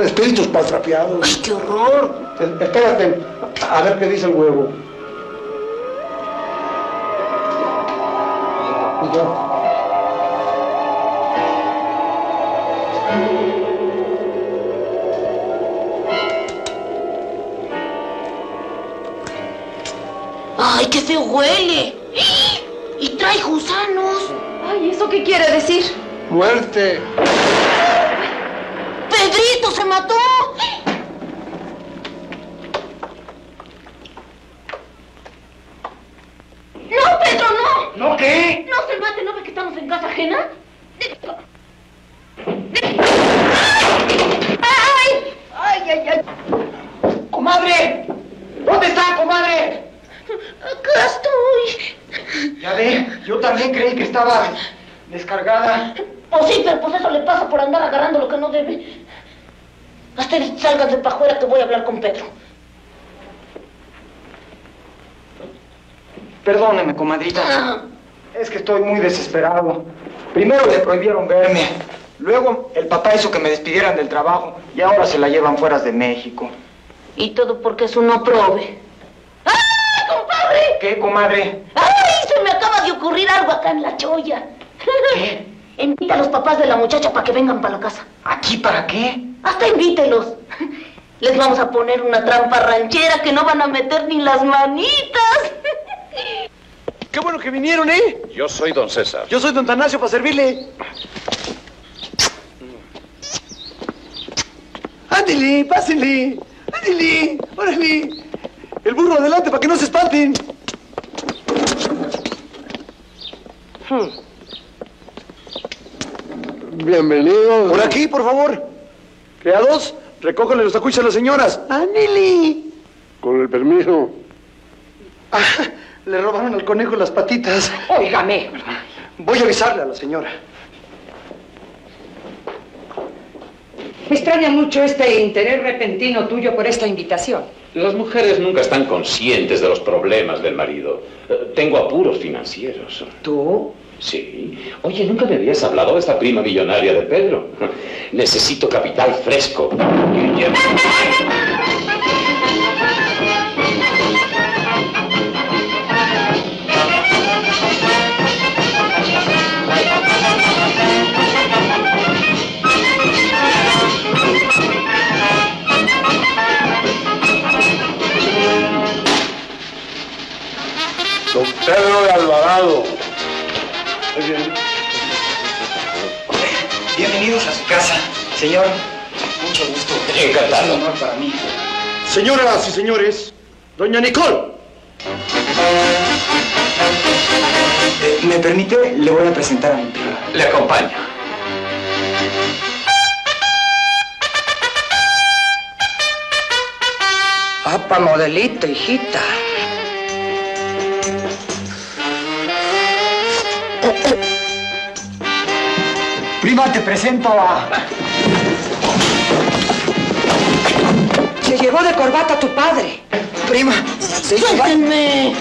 Espíritus patrapeados. ¡Ay, qué horror! Eh, Espérate, a ver qué dice el huevo. Y. ¡Ay, qué feo huele! Y trae gusanos. Ay, ¿eso qué quiere decir? Muerte. ¡Pedrito se mató! ¡No, Pedro, no! ¿No qué? ¡No se mate! ¿No ve que estamos en casa ajena? ¡Ay! ¡Ay, ay, ay! ¡Comadre! ¿Dónde está, comadre? Acá estoy. Ya ve, yo también creí que estaba descargada. Pues sí, pero pues eso le pasa por andar agarrando lo que no debe. Ustedes salgan de para afuera que voy a hablar con Pedro. Perdóneme, comadrita. Es que estoy muy desesperado. Primero le prohibieron verme. Luego el papá hizo que me despidieran del trabajo y ahora se la llevan fuera de México. Y todo porque eso no prove. ¡Ay, compadre! ¿Qué, comadre? ¡Ay, se me acaba de ocurrir algo acá en la cholla! ¿Qué? Invita a los papás de la muchacha para que vengan para la casa. ¿Aquí para qué? Hasta invítelos. Les vamos a poner una trampa ranchera que no van a meter ni las manitas. Qué bueno que vinieron, ¿eh? Yo soy don César. Yo soy don Tanacio para servirle. Ándele, pásenle. Ándele, órale. El burro adelante para que no se espanten. Bienvenidos. Por aquí, por favor. Criados, recójanle los tacuches a las señoras. ¡Ándele! Con el permiso. Ah, le robaron al conejo las patitas. Óigame. Voy a avisarle a la señora. Me extraña mucho este interés repentino tuyo por esta invitación. Las mujeres nunca están conscientes de los problemas del marido. Eh, Tengo apuros financieros. ¿Tú? Sí. Oye, nunca me habías hablado de esta prima millonaria de Pedro. Necesito capital fresco. Pedro de Alvarado. Muy bien. Bienvenidos a su casa, señor. Mucho gusto. Encantado. Es un honor para mí. Señoras y señores, doña Nicole. Eh, ¿Me permite? Le voy a presentar a mi prima. Le acompaño. Apa modelito, hijita. Prima, te presento a... Se llevó de corbata a tu padre. Prima, ¡Suéltenme!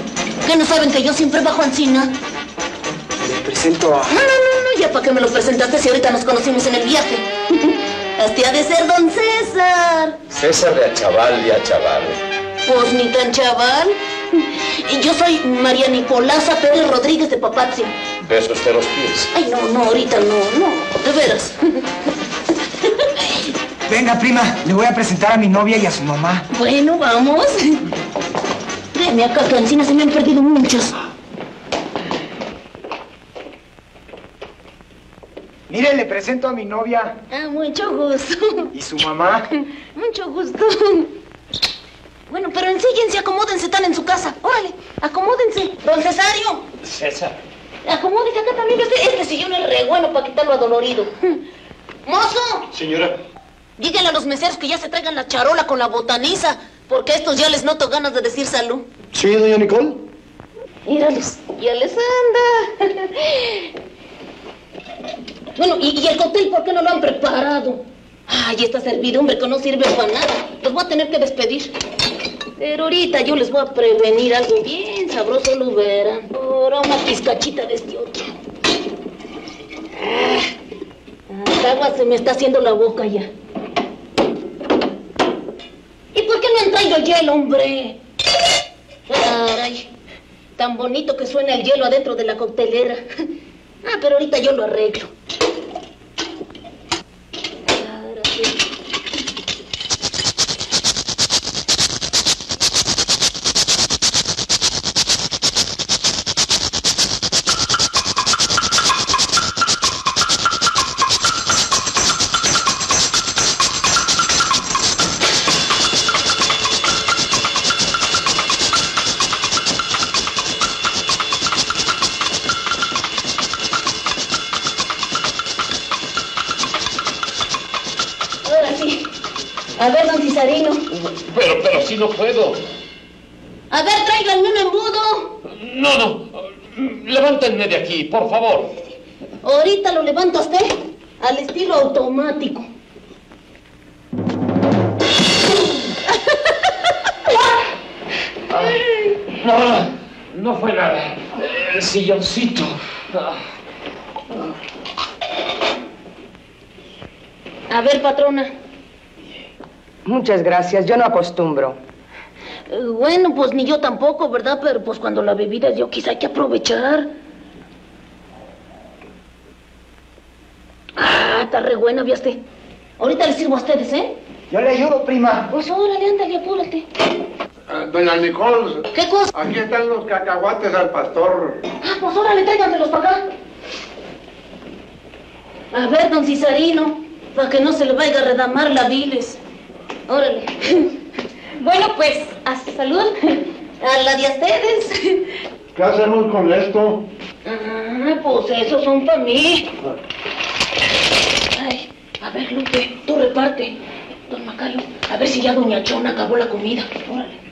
¿Que no saben que yo siempre bajo encina? le presento a... No, no, no, no, ya para qué me lo presentaste si ahorita nos conocimos en el viaje. Hasta ha de ser don César. César de Achaval y Achaval. Pues ni tan chaval. Y yo soy María Nicolasa Pérez Rodríguez de Papazzi. Beso usted los pies. Ay, no, no, ahorita no, no, de veras. Venga, prima, le voy a presentar a mi novia y a su mamá. Bueno, vamos. Créeme acá que encima se me han perdido muchos. Mire, le presento a mi novia Ah, mucho gusto. y su mamá. Mucho gusto. Bueno, pero ensíguense, acomódense, están en su casa. Órale, acomódense. Don Cesario, César. Acomódense acá también. Este, este sillón es re bueno para quitarlo adolorido. ¡Mozo! Señora. Díganle a los meseros que ya se traigan la charola con la botaniza, porque a estos ya les noto ganas de decir salud. Sí, doña Nicole. Míralos, ya les anda. Bueno, ¿y, y el cóctel por qué no lo han preparado? Ay, esta servidumbre que no sirve para nada. Los voy a tener que despedir. Pero ahorita yo les voy a prevenir algo bien sabroso, lo verán. Ahora una pizcachita de este otro. Ah, agua se me está haciendo la boca ya. ¿Y por qué no han traído hielo, hombre? Caray, tan bonito que suena el hielo adentro de la coctelera. Ah, pero ahorita yo lo arreglo. No puedo. A ver, tráiganme un embudo. No, no. Levántenme de aquí, por favor. Ahorita lo levanta usted al estilo automático. No, no fue nada. El silloncito. A ver, patrona. Muchas gracias, yo no acostumbro. Eh, Bueno, pues ni yo tampoco, ¿verdad? Pero pues cuando la bebida es yo, quizá hay que aprovechar. Ah, está re buena, ¿viaste? Ahorita les sirvo a ustedes, ¿eh? Yo le ayudo, prima. Pues órale, ándale, apúrate. Ah, Doña Nicole. ¿Qué cosa? Aquí están los cacahuates al pastor. Ah, pues órale, tráiganselos para acá. A ver, don Cisarino, para que no se le vaya a redamar la bilis. Órale. Bueno, pues, a su salud. A la de ustedes. ¿Qué hacemos con esto? Ah, pues esos son para mí. Ay, a ver, Lupe, tú reparte. Don Macario, a ver si ya Doña Chona acabó la comida. Órale.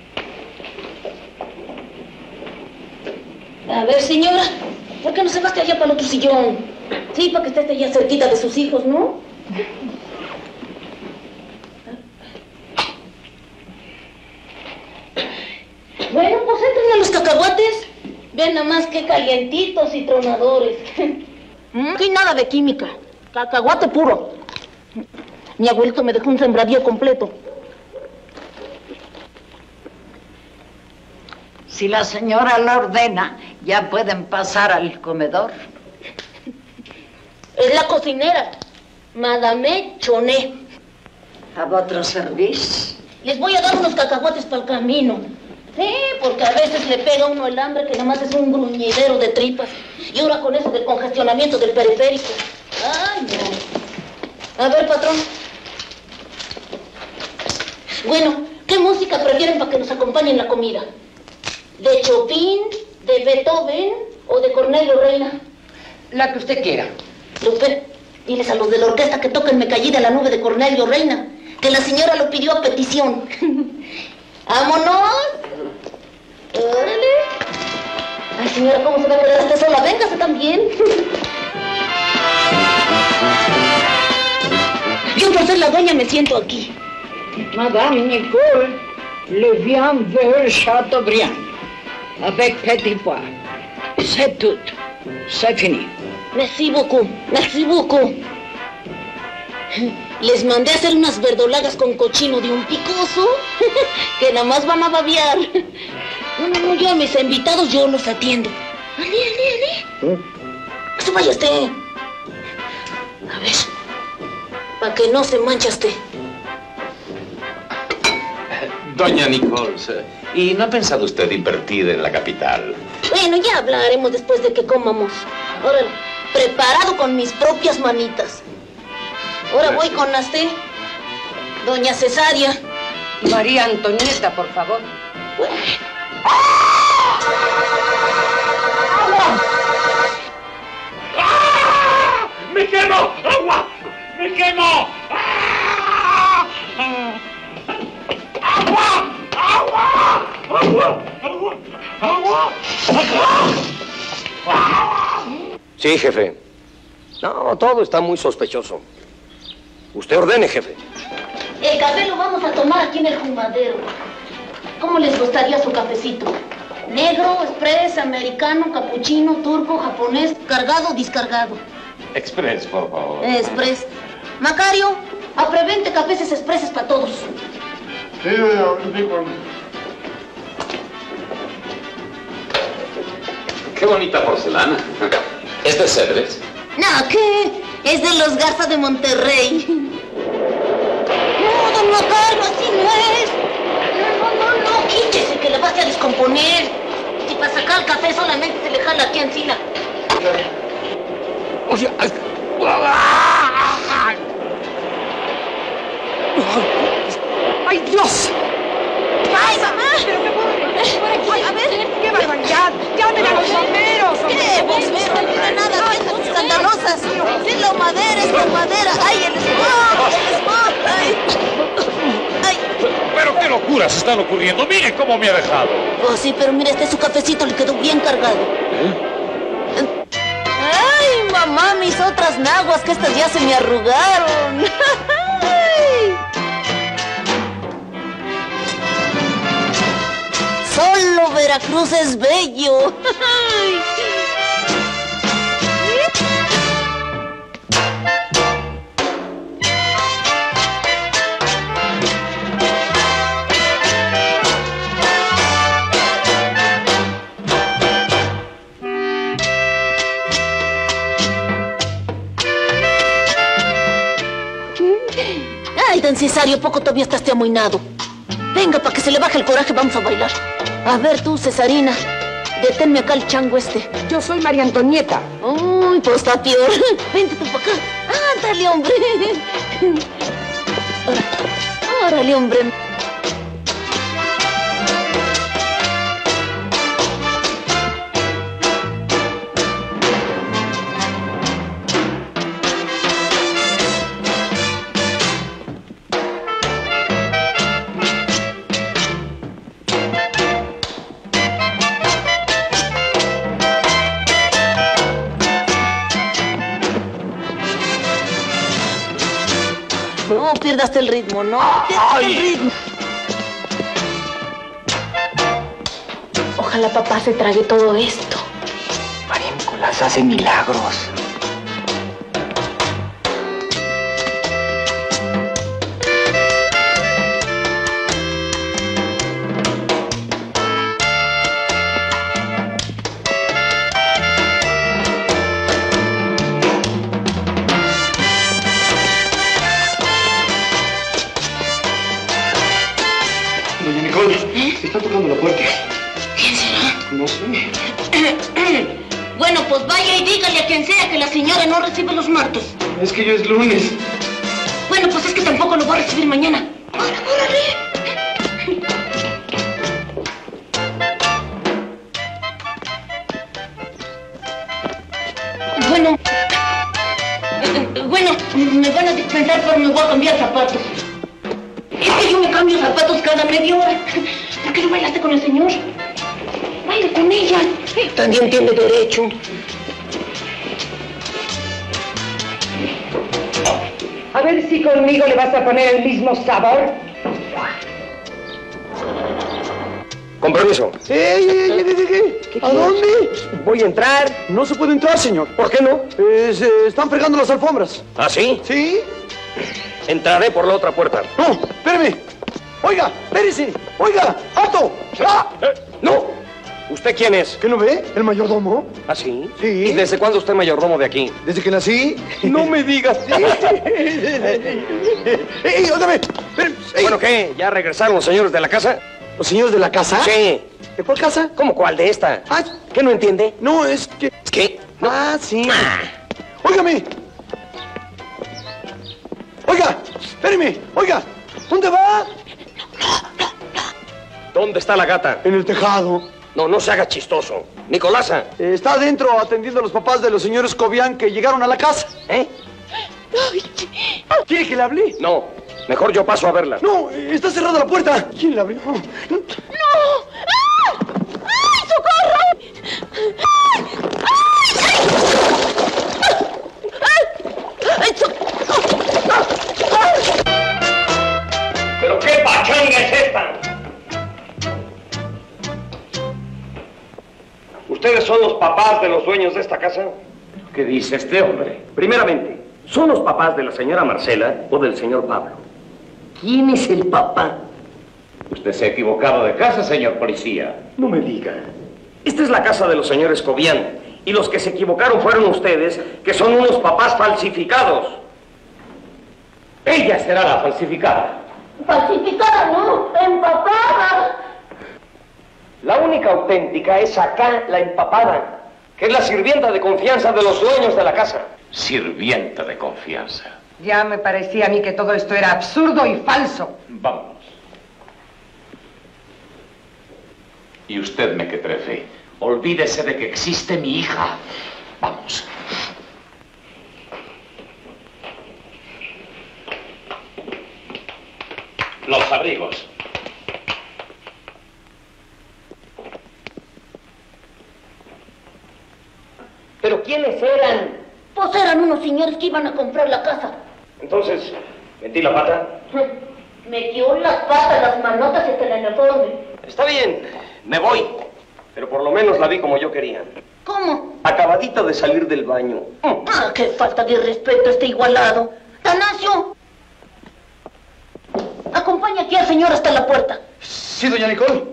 A ver, señora, ¿por qué no se va hasta allá para el otro sillón? Sí, para que esté ya cerquita de sus hijos, ¿no? Bueno, pues entren a los cacahuates. Ven nada más que calientitos y tronadores. Mm, Aquí nada de química. Cacahuate puro. Mi abuelito me dejó un sembradío completo. Si la señora lo ordena, ya pueden pasar al comedor. Es la cocinera, Madame Choné. ¿A otro servicio? Les voy a dar unos cacahuates para el camino. Sí, porque a veces le pega a uno el hambre que nomás es un gruñidero de tripas. Y ahora con eso del congestionamiento del periférico. Ay, no. A ver, patrón. Bueno, ¿qué música prefieren para que nos acompañe en la comida? ¿De Chopin, de Beethoven o de Cornelio Reina? La que usted quiera. Lupe, diles a los de la orquesta que toquen Me caí de la nube de Cornelio Reina, que la señora lo pidió a petición. ¡Vámonos! ¡Órale! Ay, señora, ¿cómo se va a quedar usted sola? Véngase también. Yo por ser la dueña me siento aquí. Madame Nicole, le vient vers Chateaubriand, avec petit pois. C'est tout. C'est fini. Merci beaucoup, merci beaucoup. Les mandé a hacer unas verdolagas con cochino de un picoso que nada más van a babiar. No, no, no, yo a mis invitados yo los atiendo. Ale, ale, ale. Que se vaya usted. A ver, para que no se manche usted. Doña Nichols, ¿y no ha pensado usted invertir en la capital? Bueno, ya hablaremos después de que comamos. Órale, preparado con mis propias manitas. Ahora voy con Nasté. Doña Cesaria. María Antonieta, por favor. ¡Me quemo! ¡Agua! ¡Me quemo! ¡Ah! ¡Agua! ¡Agua! ¡Agua! ¡Agua! ¡Agua! Sí, jefe. No, todo está muy sospechoso. Usted ordene, jefe. El café lo vamos a tomar aquí en el fumadero. ¿Cómo les gustaría su cafecito? Negro, express, americano, capuchino, turco, japonés, cargado o descargado. Express, por favor. Express. Macario, a prevente cafés expreses para todos. Sí, Nicole. Qué bonita porcelana. ¿Es de Cedres? No, ¿qué? Es de los Garza de Monterrey. No, don Macario, así no es. No, no, no, no, que le vas a descomponer. Si para sacar el café solamente se le jala aquí encima. Oye, ay, ¡Ay, Dios! ¡Ay, mamá! ¿Pero qué puedo A ver, ¡Qué barbaridad! ¡Llamen a los bomberos! ¿Qué? Bombero, no tiene nada, viejas escandalosas. Sí, la madera, es la madera. ¡Ay, el smog! ¡El smog! ¡Ay! ¡Ay! Pero qué locuras están ocurriendo. Mire cómo me ha dejado. Oh, sí, pero mira, este su cafecito le quedó bien cargado. ¡Ay, mamá, mis otras naguas, que estas ya se me arrugaron! ¡Ay! Solo Veracruz es bello. ¡Ay! Don Cesario, poco todavía estás amoinado. Venga, para que se le baje el coraje, vamos a bailar. A ver tú, Cesarina, deténme acá el chango este. Yo soy María Antonieta. Uy, pues está peor. Vente tú para acá. Ándale, hombre. Órale, hombre. Pierdas el ritmo, no pierdas el ritmo. Ojalá papá se trague todo esto. María Nicolás hace milagros. Sea que la señora no recibe los martes. Es que yo es lunes. Bueno, pues es que tampoco lo va a recibir mañana. Bueno, eh, bueno, me van a dispensar, pero me voy a cambiar zapatos. Es que yo me cambio zapatos cada media hora. ¿Por qué no bailaste con el señor? Baile con ella. También tiene derecho. Ver si conmigo le vas a poner el mismo sabor. Con permiso. ¡Ey, ey, ey, ey, ey! ¿A dónde? Voy a entrar. No se puede entrar, señor. ¿Por qué no? Eh, se están fregando las alfombras. ¿Ah, sí? ¿Sí? Entraré por la otra puerta. No, espéreme. Oiga, espérese. Oiga, ¡alto! ¡Ah! ¡No! ¿Usted quién es? ¿Qué no ve? ¿El mayordomo? ¿Ah, sí? Sí. ¿Y desde cuándo usted es mayordomo de aquí? ¿Desde que nací? No me digas. ¡Ey. Ey. Bueno, ¿qué? ¿Ya regresaron los señores de la casa? ¿Los señores de la casa? Sí. ¿De cuál casa? ¿Cómo cuál? ¿De esta? Ah, ¿Qué no entiende? no, es que... ¿Es que? Ah, sí. Óigame. Oiga, espéreme. Oiga, ¿dónde va? ¿Dónde está la gata? En el tejado. No, no se haga chistoso. Nicolasa. Eh, Está adentro atendiendo a los papás de los señores Cobian que llegaron a la casa. ¿Eh? ¿Quiere que le hable? No. Mejor yo paso a verla. No, está cerrada la puerta. ¿Quién la abrió? ¡No! ¡Ah! ¡Ay, socorro! ¡Ay! ¡Ay! ¡Ay, socorro! ¿Pero qué pachanga es esta? ¿Ustedes son los papás de los dueños de esta casa? ¿Qué dice este hombre? Primeramente, ¿son los papás de la señora Marcela o del señor Pablo? ¿Quién es el papá? Usted se ha equivocado de casa, señor policía. No me diga. Esta es la casa de los señores Cobian. Y los que se equivocaron fueron ustedes, que son unos papás falsificados. Ella será la falsificada. Falsificada, no, empapada. La única auténtica es acá, la empapada, que es la sirvienta de confianza de los dueños de la casa. Sirvienta de confianza. Ya me parecía a mí que todo esto era absurdo y falso. Vamos. Y usted me que trefe. Olvídese de que existe mi hija. Vamos. Los abrigos. ¿Pero quiénes eran? Pues eran unos señores que iban a comprar la casa. Entonces, metí la pata. Metió las patas, las manotas y el uniforme. Está bien, me voy. Pero por lo menos la vi como yo quería. ¿Cómo? Acabadita de salir del baño. Ah, qué falta de respeto este igualado. Tanacio. Acompaña aquí al señor hasta la puerta. Sí, doña Nicole.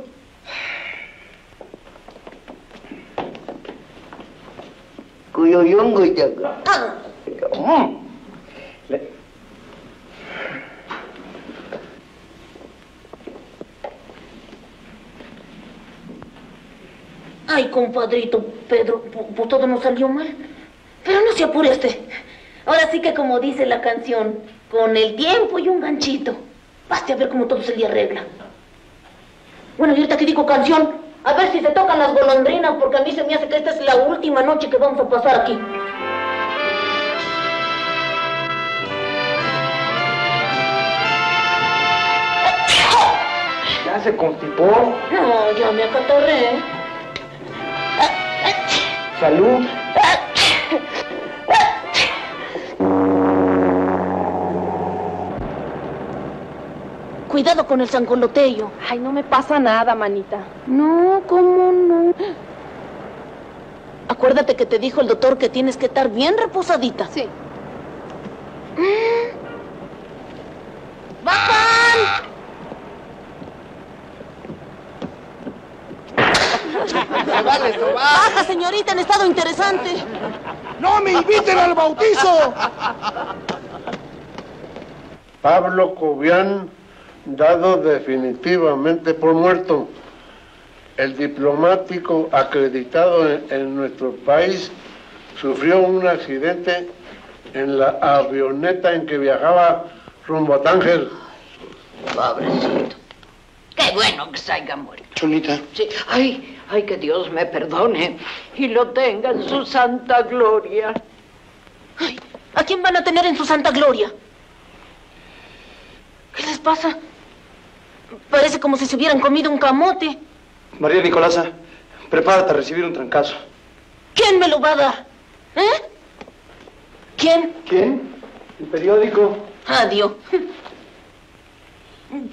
Mm. Ay, compadrito Pedro, pu- pues todo nos salió mal. Pero no se apure usted. Ahora sí que como dice la canción, con el tiempo y un ganchito. Baste a ver cómo todo se le arregla. Bueno, y ahorita que digo canción, a ver si se tocan las golondrinas, porque a mí se me hace que esta es la última noche que vamos a pasar aquí. Ya se constipó. No, ya me acatarré. Salud. Cuidado con el sangolotello. Ay, no me pasa nada, manita. No, ¿cómo no? Acuérdate que te dijo el doctor que tienes que estar bien reposadita. Sí. ¡Bajan! Baja, señorita, en estado interesante. ¡No me inviten al bautizo! Pablo Cobian, dado definitivamente por muerto. El diplomático acreditado en, en nuestro país sufrió un accidente en la avioneta en que viajaba rumbo a Tánger. Pobrecito. Qué bueno que se haya muerto. Chonita. Sí. Ay, ay, que Dios me perdone y lo tenga en su santa gloria. ¿A quién van a tener en su santa gloria? ¿Qué les pasa? Parece como si se hubieran comido un camote. María Nicolasa, prepárate a recibir un trancazo. ¿Quién me lo va a dar? ¿Eh? ¿Quién? ¿Quién? El periódico. Adiós.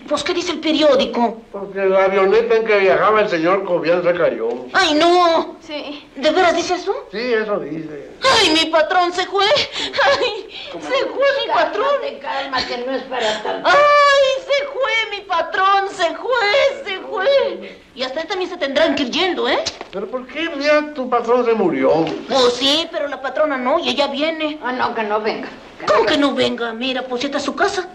Pues, ¿qué dice el periódico? Porque la avioneta en que viajaba el señor Cobian se cayó. ¡Ay, no! Sí. ¿De veras dice eso? Sí, eso dice. ¡Ay, mi patrón se fue! ¡Ay, se fue mi patrón! Cálmate, calma, que no es para tanto. ¡Ay, se fue mi patrón! ¡Se fue, se fue! Y hasta él también se tendrán que ir yendo, ¿eh? ¿Pero por qué ya tu patrón se murió? Pues sí, pero la patrona no, y ella viene. Ah, no, que no venga. ¿Cómo que no venga? Mira, pues esta es su casa.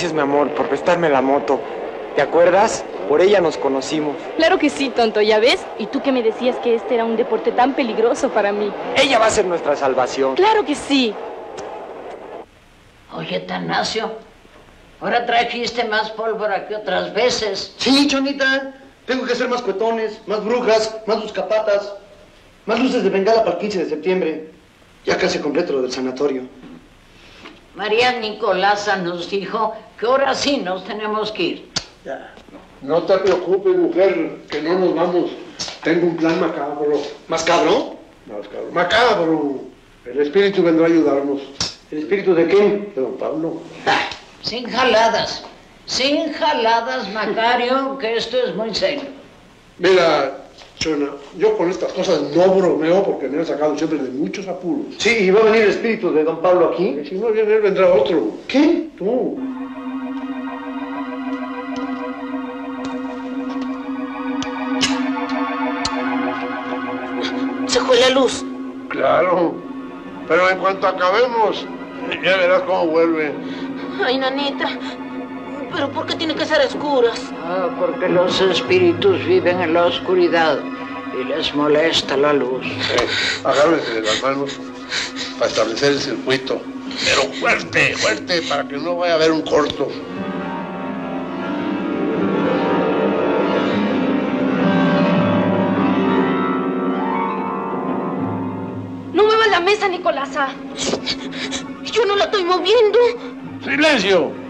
Gracias, mi amor, por prestarme la moto. ¿Te acuerdas? Por ella nos conocimos. Claro que sí, tonto, ¿ya ves? ¿Y tú que me decías que este era un deporte tan peligroso para mí? Ella va a ser nuestra salvación. Claro que sí. Oye, Tanasio, ahora trajiste más pólvora que otras veces. Sí, Chonita. Tengo que hacer más cuetones, más brujas, más buscapatas, más luces de bengala para el 15 de septiembre. Ya casi completo lo del sanatorio. María Nicolasa nos dijo que ahora sí nos tenemos que ir. Ya. No te preocupes, mujer, que no nos vamos. Tengo un plan macabro. ¿Mascabro? Macabro. Macabro. El espíritu vendrá a ayudarnos. ¿El espíritu de quién? De don Pablo. Sin jaladas, sin jaladas, Macario, que esto es muy serio. Mira, Yo con estas cosas no bromeo porque me han sacado siempre de muchos apuros. Sí, ¿y va a venir el espíritu de don Pablo aquí? Y si no viene él, vendrá otro. ¿Quién? Tú. Se fue la luz. Claro. Pero en cuanto acabemos, ya verás cómo vuelve. Ay, nanita. ¿Pero por qué tiene que ser a oscuras? Ah, porque los espíritus viven en la oscuridad y les molesta la luz. Eh, agárrense de las manos para establecer el circuito. Pero fuerte, fuerte, para que no vaya a haber un corto. No muevas la mesa, Nicolasa. Yo no la estoy moviendo. ¡Silencio!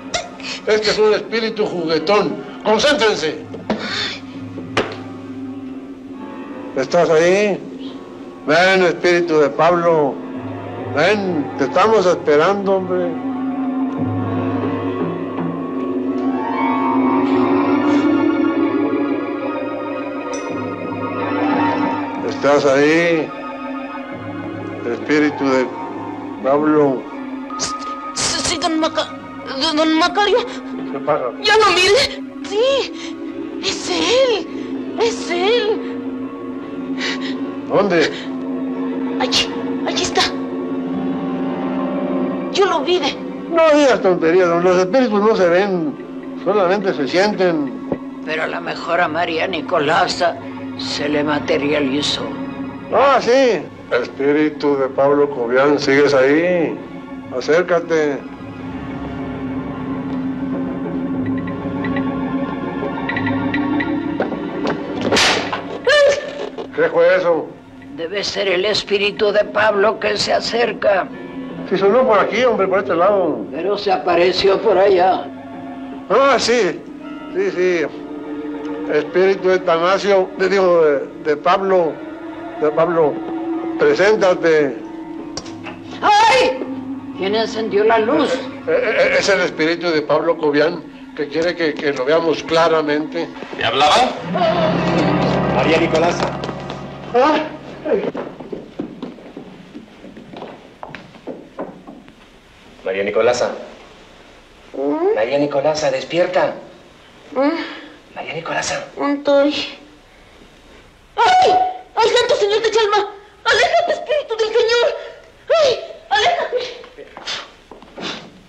Este es un espíritu juguetón. ¡Concéntrense! ¿Estás ahí? Ven, espíritu de Pablo. Ven, te estamos esperando, hombre. ¿Estás ahí? Espíritu de Pablo. Sí, sí, don, Maca... don Macario. ¿Qué pasa? ¿Ya lo mire? Sí, es él. Es él. ¿Dónde? Allí, allí está. Yo lo vi de... No digas tonterías, don. los espíritus no se ven, solamente se sienten. Pero a lo mejor a María Nicolasa se le materializó. Ah, sí. Espíritu de Pablo Cobian, ¿sigues ahí? Acércate. ¿Qué fue eso? Debe ser el espíritu de Pablo que se acerca. Si sonó por aquí, hombre, por este lado. Pero se apareció por allá. Ah, sí. Sí, sí. Espíritu de Tanasio, te digo, de, de Pablo. De Pablo. Preséntate. ¡Ay! ¿Quién encendió la luz? Eh, eh, Es el espíritu de Pablo Cobian que quiere que, que lo veamos claramente. ¿Me hablaban? María Nicolasa. Ah, María Nicolasa. María Nicolasa, despierta. María Nicolasa. Estoy. ¡Ay! ¡Ay, santo señor de Chalma! ¡Aléjate, espíritu del Señor! ¡Ay! ¡Aléjate!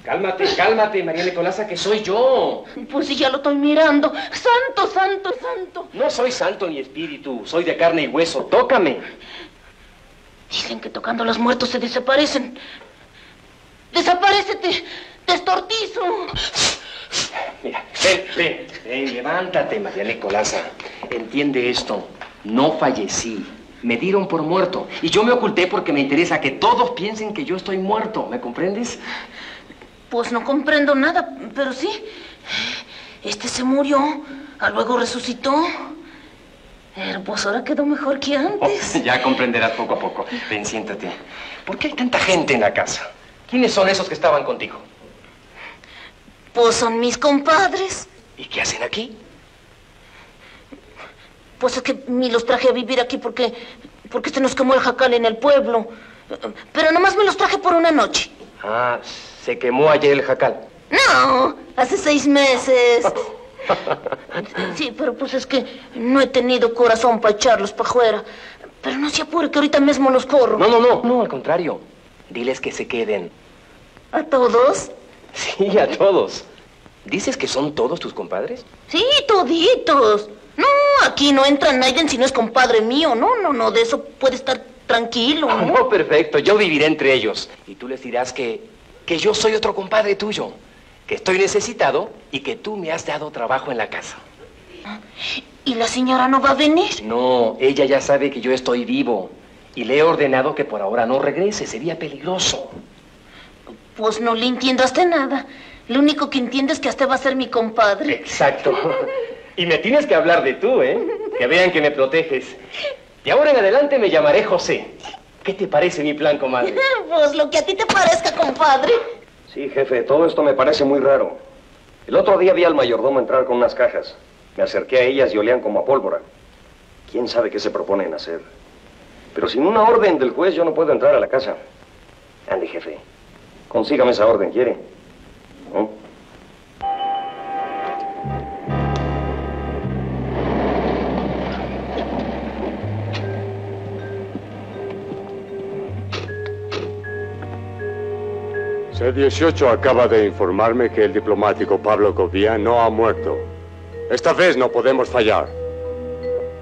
Cálmate, cálmate, María Nicolasa, que soy yo. Pues si ya lo estoy mirando. ¡Santo, santo, santo! No soy santo ni espíritu, soy de carne y hueso. Tócame. Dicen que tocando a los muertos se desaparecen. ¡Desaparécete! ¡Destortizo! Mira, ven, ven, ven, levántate, María Nicolasa. Entiende esto. No fallecí. Me dieron por muerto. Y yo me oculté porque me interesa que todos piensen que yo estoy muerto. ¿Me comprendes? Pues no comprendo nada, pero sí. Este se murió, ah, luego resucitó. Pero pues ahora quedó mejor que antes. ya comprenderás poco a poco. Ven, siéntate. ¿Por qué hay tanta gente en la casa? ¿Quiénes son esos que estaban contigo? Pues son mis compadres. ¿Y qué hacen aquí? Pues es que me los traje a vivir aquí porque, porque se nos quemó el jacal en el pueblo. Pero nomás me los traje por una noche. Ah, se quemó ayer el jacal. No, hace seis meses. Sí, pero pues es que no he tenido corazón para echarlos para afuera. Pero no se apure, que ahorita mismo los corro. No, no, no, no, al contrario. Diles que se queden. ¿A todos? Sí, a todos. ¿Dices que son todos tus compadres? Sí, toditos. No, aquí no entra nadie si no es compadre mío. No, no, no, de eso puede estar tranquilo. Ah, ¿no? no, perfecto. Yo viviré entre ellos. Y tú les dirás que, que yo soy otro compadre tuyo. Que estoy necesitado y que tú me has dado trabajo en la casa. ¿Y la señora no va a venir? No, ella ya sabe que yo estoy vivo. Y le he ordenado que por ahora no regrese. Sería peligroso. Pues no le entiendo hasta nada. Lo único que entiendo es que hasta va a ser mi compadre. Exacto. Y me tienes que hablar de tú, ¿eh? Que vean que me proteges. Y ahora en adelante me llamaré José. ¿Qué te parece mi plan, comadre? Pues lo que a ti te parezca, compadre. Sí, jefe, todo esto me parece muy raro. El otro día vi al mayordomo entrar con unas cajas. Me acerqué a ellas y olían como a pólvora. ¿Quién sabe qué se proponen hacer? Pero sin una orden del juez yo no puedo entrar a la casa. Ande, jefe. Consígame esa orden, ¿quiere? ¿No? C-18 acaba de informarme que el diplomático Pablo Cobian no ha muerto. Esta vez no podemos fallar.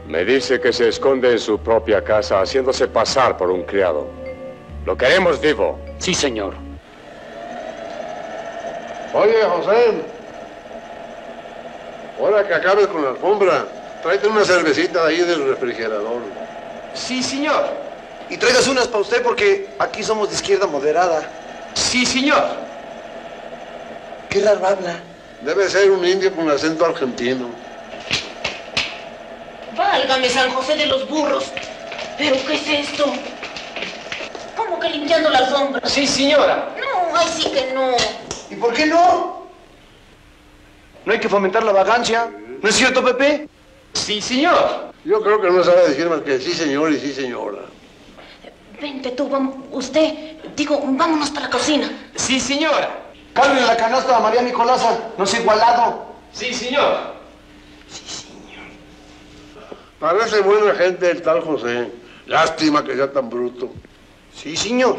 Me dice que se esconde en su propia casa haciéndose pasar por un criado. Lo queremos vivo. Sí, señor. Oye, José. Ahora que acabes con la alfombra, tráete una cervecita de ahí del refrigerador. Sí, señor. Y traigas unas para usted porque aquí somos de izquierda moderada. Sí, señor. Qué raro habla. Debe ser un indio con acento argentino. Válgame San José de los burros. ¿Pero qué es esto? ¿Cómo que limpiando la alfombra? Sí, señora. No, ay sí que no. ¿Y por qué no? No hay que fomentar la vagancia. ¿No es cierto, Pepe? Sí, señor. Yo creo que no sabe decir más que sí, señor y sí, señora. Vente tú, vamos, usted, digo, vámonos para la cocina. Sí, señora. Carmen la canasta a María Nicolasa. No es igualado. Sí, señor. Parece buena gente el tal José. Lástima que sea tan bruto. Sí, señor.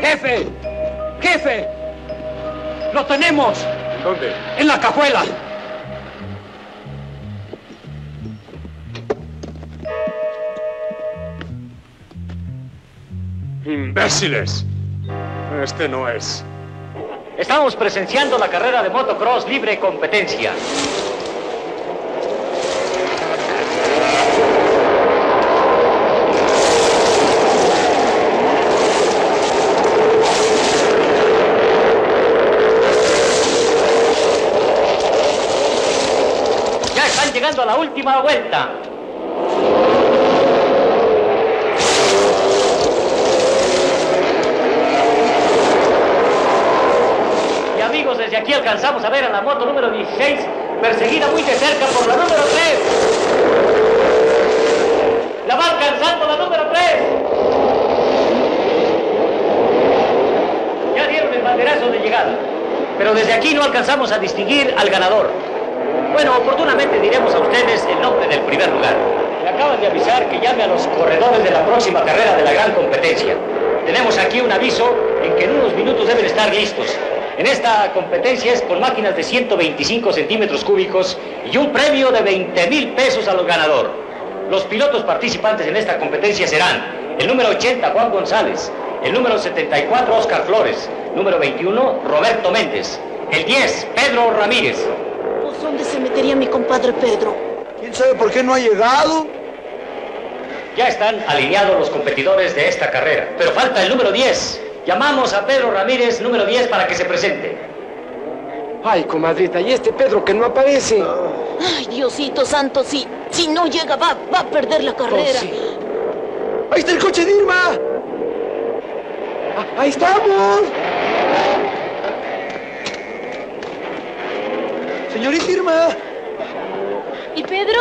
¡Jefe! ¡Jefe! ¡Lo tenemos! ¿Dónde? ¡En la cajuela! imbéciles. Este no es. Estamos presenciando la carrera de motocross libre competencia. Ya están llegando a la última vuelta. Aquí alcanzamos a ver a la moto número 16, perseguida muy de cerca por la número 3. La va alcanzando la número 3. Ya dieron el banderazo de llegada, pero desde aquí no alcanzamos a distinguir al ganador. Bueno, oportunamente diremos a ustedes el nombre del primer lugar. Me acaban de avisar que llame a los corredores de la próxima carrera de la gran competencia. Tenemos aquí un aviso en que en unos minutos deben estar listos. En esta competencia es con máquinas de 125 centímetros cúbicos y un premio de 20 mil pesos a los ganadores. Los pilotos participantes en esta competencia serán el número 80, Juan González, el número 74, Oscar Flores, número 21, Roberto Méndez, el 10, Pedro Ramírez, Pues ¿dónde se metería mi compadre Pedro? ¿Quién sabe por qué no ha llegado? Ya están alineados los competidores de esta carrera, pero falta el número 10. Llamamos a Pedro Ramírez, número 10, para que se presente. Ay, comadrita, y este Pedro que no aparece. Ay, Diosito santo, si, si no llega va, va a perder la carrera. ¡Ahí está el coche de Irma! Ah, ¡Ahí estamos! Señorita Irma. ¿Y Pedro?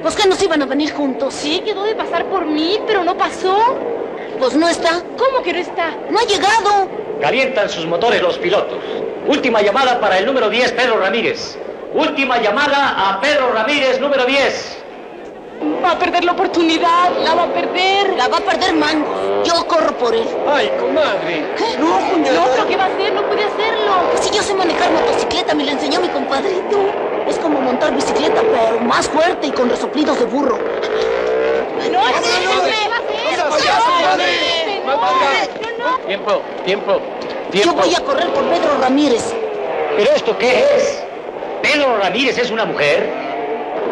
Pues que nos iban a venir juntos. Sí, quedó de pasar por mí, pero no pasó. Pues no está. ¿Cómo que no está? No ha llegado. Calientan sus motores los pilotos. Última llamada para el número 10, Pedro Ramírez. Última llamada a Pedro Ramírez, número 10. Va a perder la oportunidad, la va a perder. La va a perder Mangos. Yo corro por él. Ay, comadre. ¿Qué? No, cuñada. No, pero ¿qué va a hacer? No puede hacerlo. Si yo sé manejar motocicleta, me la enseñó mi compadrito. Es como montar bicicleta, pero más fuerte y con resoplidos de burro. No, no, no, Tiempo, tiempo, Yo tiempo. voy a correr por Pedro Ramírez. ¿Pero esto qué es? ¿Pedro Ramírez es una mujer?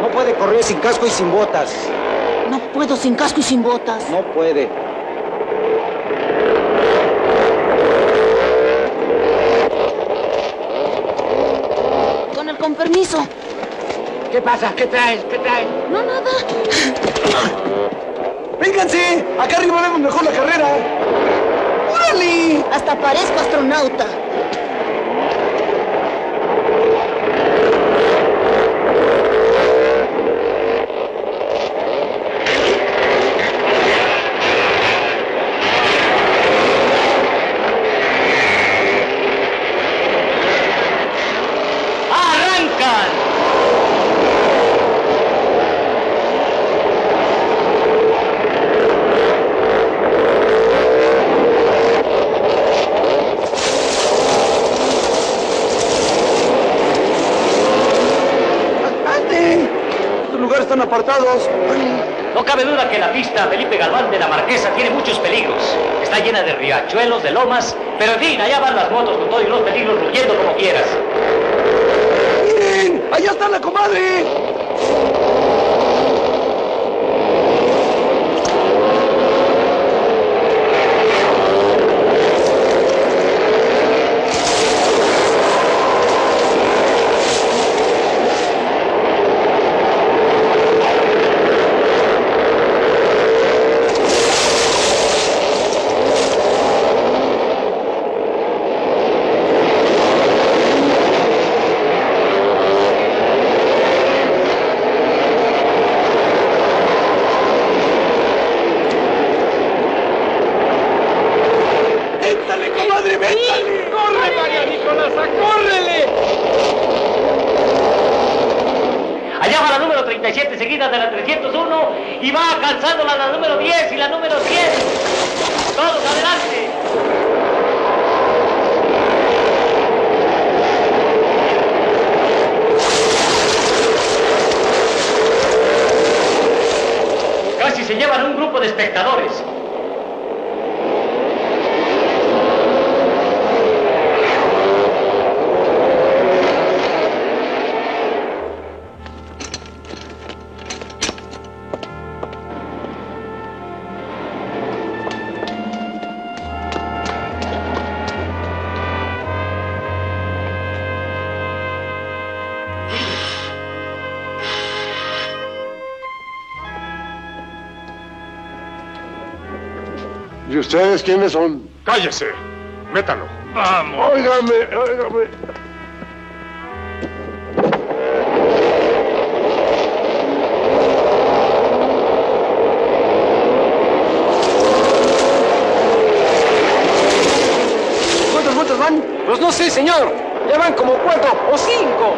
No puede correr sin casco y sin botas. No puedo sin casco y sin botas. No puede. Con el con permiso. ¿Qué pasa? ¿Qué traes? ¿Qué traes? No, nada. ¡Vénganse! Acá arriba vemos mejor la carrera. ¡Órale! Hasta parezco astronauta. ¡Arrancan! ¡Ande! Estos No cabe duda que la pista Felipe Galván de la Marquesa tiene muchos peligros. Está llena de riachuelos, de lomas, pero en fin, allá van las motos con todos los peligros rugiendo como quieras. ¡Miren! ¡Allá está la comadre! ¿Y ustedes quiénes son? ¡Cállese! ¡Métalo! ¡Vamos! ¡Óigame! ¡Óigame! ¿Cuántos votos van? Pues no sé, señor. Ya van como cuatro o cinco.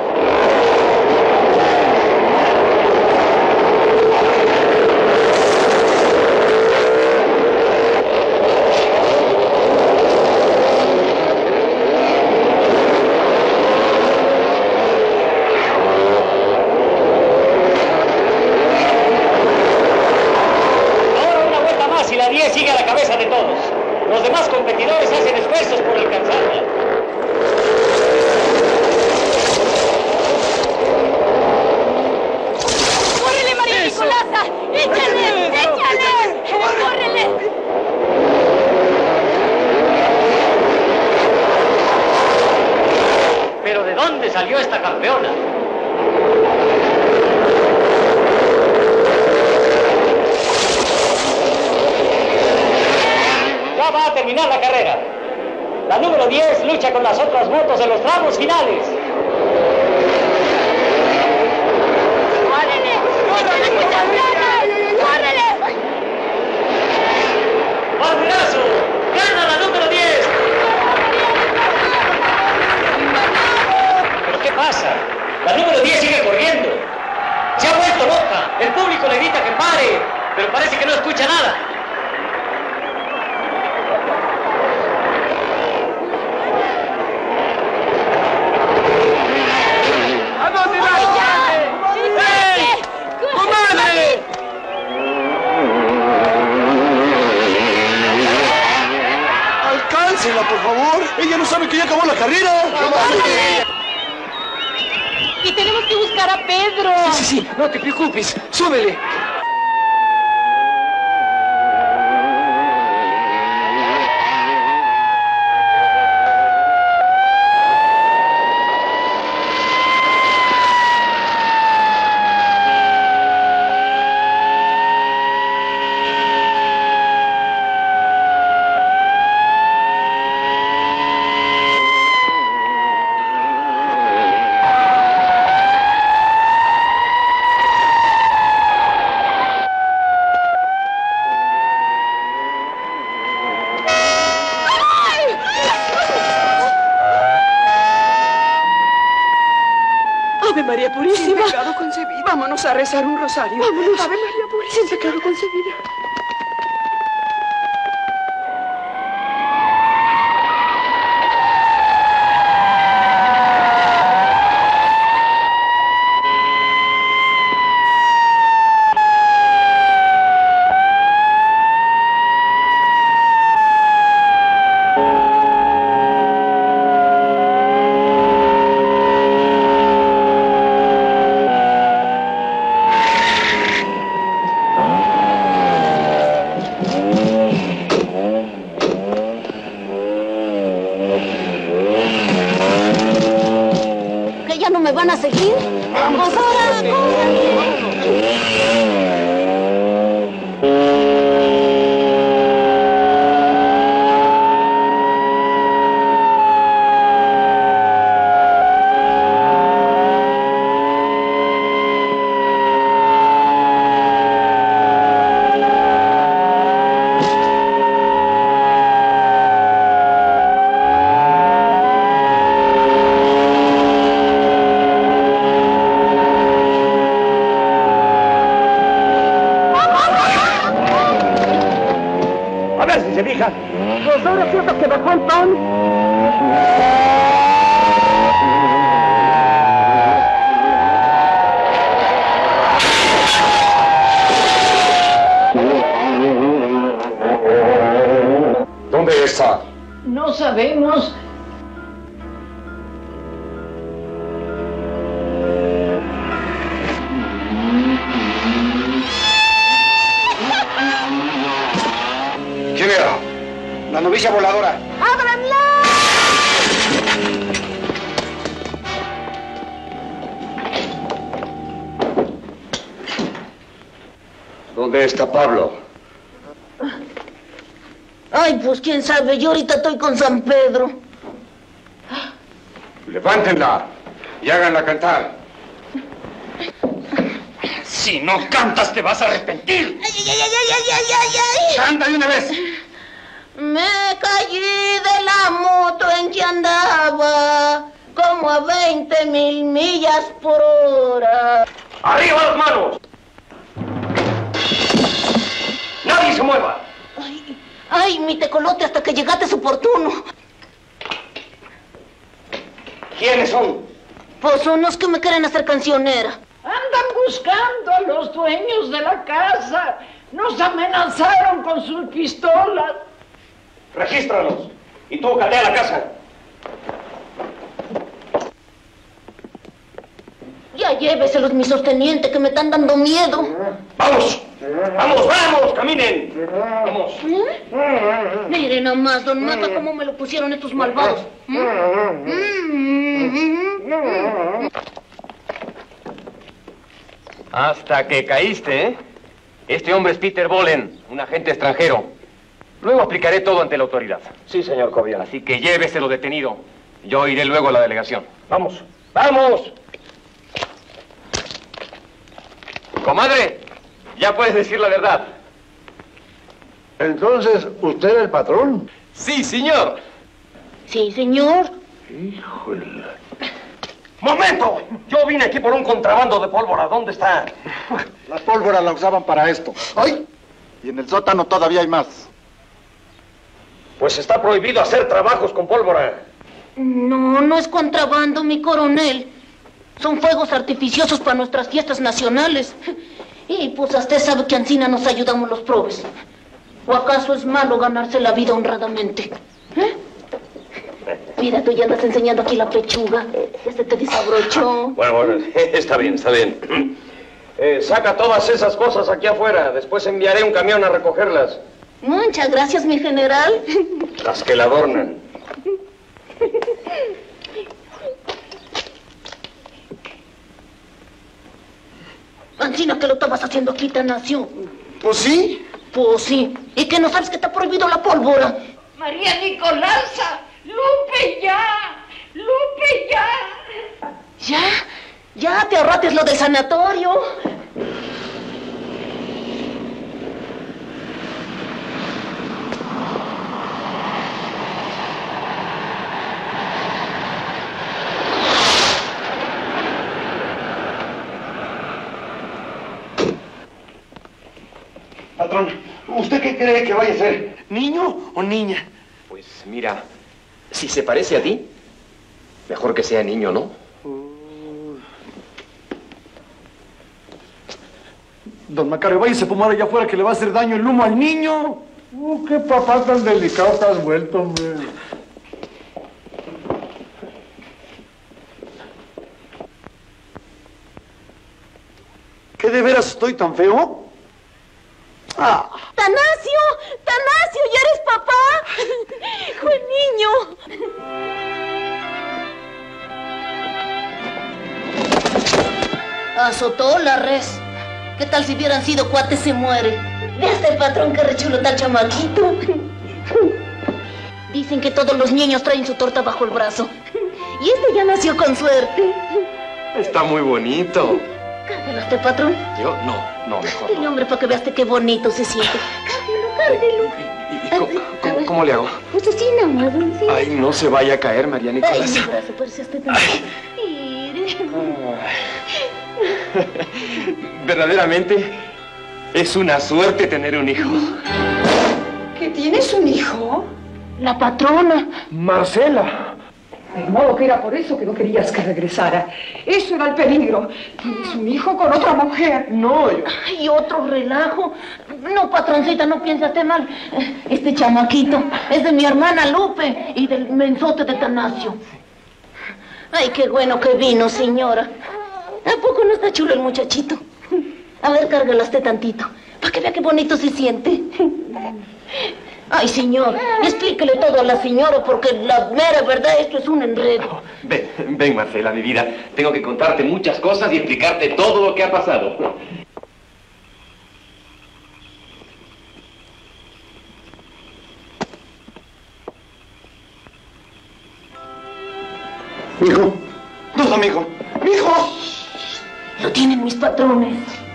Rosario. Vámonos. Ave María Purísima. Sí, claro, concebida. Sabe, yo ahorita estoy con San Pedro. Levántenla y háganla cantar. Si no cantas te vas a arrepentir. Ay, ay, ay, ay, ay, ay. Canta de una vez. Me caí de la moto en que andaba como a 20 mil millas por hora. ¡Arriba las manos! ¡Nadie se mueva! Ay, mi tecolote, hasta que llegaste es oportuno. ¿Quiénes son? Pues unos que me quieren hacer cancionera. Andan buscando a los dueños de la casa. Nos amenazaron con sus pistolas. Regístralos. Y tú, catea la casa. Ya lléveselos, mi sosteniente, que me están dando miedo. ¡Vamos! ¡Vamos, vamos! ¡Caminen! ¡Vamos! Miren nomás, don Mata, cómo me lo pusieron estos malvados. Hasta que caíste, ¿eh? Este hombre es Peter Bolen, un agente extranjero. Luego aplicaré todo ante la autoridad. Sí, señor Cobian. Así que lléveselo detenido. Yo iré luego a la delegación. ¡Vamos! ¡Vamos! Comadre, ya puedes decir la verdad. Entonces, ¿usted es el patrón? Sí, señor. Sí, señor. Híjole. ¡Momento! Yo vine aquí por un contrabando de pólvora. ¿Dónde está? La pólvora la usaban para esto. ¡Ay! Y en el sótano todavía hay más. Pues está prohibido hacer trabajos con pólvora. No, no es contrabando, mi coronel. Son fuegos artificiosos para nuestras fiestas nacionales. Y pues usted sabe que Ancina nos ayudamos los probes. ¿O acaso es malo ganarse la vida honradamente? ¿Eh? Mira, tú ya andas enseñando aquí la pechuga. Ya se te desabrochó. Bueno, bueno, está bien, está bien. Eh, saca todas esas cosas aquí afuera. Después enviaré un camión a recogerlas. Muchas gracias, mi general. Las que la adornan. Ancina, ¿qué lo estabas haciendo aquí, Tanacio? Pues sí. Pues sí. ¿Y que no sabes que te ha prohibido la pólvora? María Nicolasa, Lupe ya, Lupe ya. ¿Ya? Ya te ahorrates lo del sanatorio. Patrón, ¿usted qué cree que vaya a ser? ¿Niño o niña? Pues mira, si se parece a ti, mejor que sea niño, ¿no? Don Macario, váyase a fumar allá afuera que le va a hacer daño el humo al niño. Uh, qué papá tan delicado te has vuelto, hombre. ¿Qué de veras estoy tan feo? Ah, ¡Tanasio! ¡Tanasio! ¿Ya eres papá? ¡Buen niño! Azotó la res. ¿Qué tal si hubieran sido cuates se muere? Ve hasta el patrón que rechulo tal chamaquito. Dicen que todos los niños traen su torta bajo el brazo. Y este ya nació con suerte. Está muy bonito. Cárguelo este patrón. Yo, no, no, mejor. Dile, hombre, para que veas qué bonito se siente. Cárguelo, ¿Y cómo, cómo- cómo le hago? Pues así nomás, sí. Ay, no se vaya a caer, María Ay, Nicolás. mi brazo, parece. Mire. Verdaderamente, es una suerte tener un hijo. ¿Que tienes un hijo? La patrona. Marcela. De modo que era por eso que no querías que regresara. Eso era el peligro. Tienes un hijo con otra mujer. No, Ay, otro relajo. No, patroncita, no piense usted mal. Este chamaquito es de mi hermana Lupe y del mensote de Tanacio. Ay, qué bueno que vino, señora. ¿A poco no está chulo el muchachito? A ver, cárgalo usted tantito, para que vea qué bonito se siente. Ay, señor, explíquele todo a la señora, porque la mera verdad, esto es un enredo. Oh, ven, ven, Marcela, mi vida. Tengo que contarte muchas cosas y explicarte todo lo que ha pasado. Mijo. No, amigo. Mijo. Lo tienen mis patrones.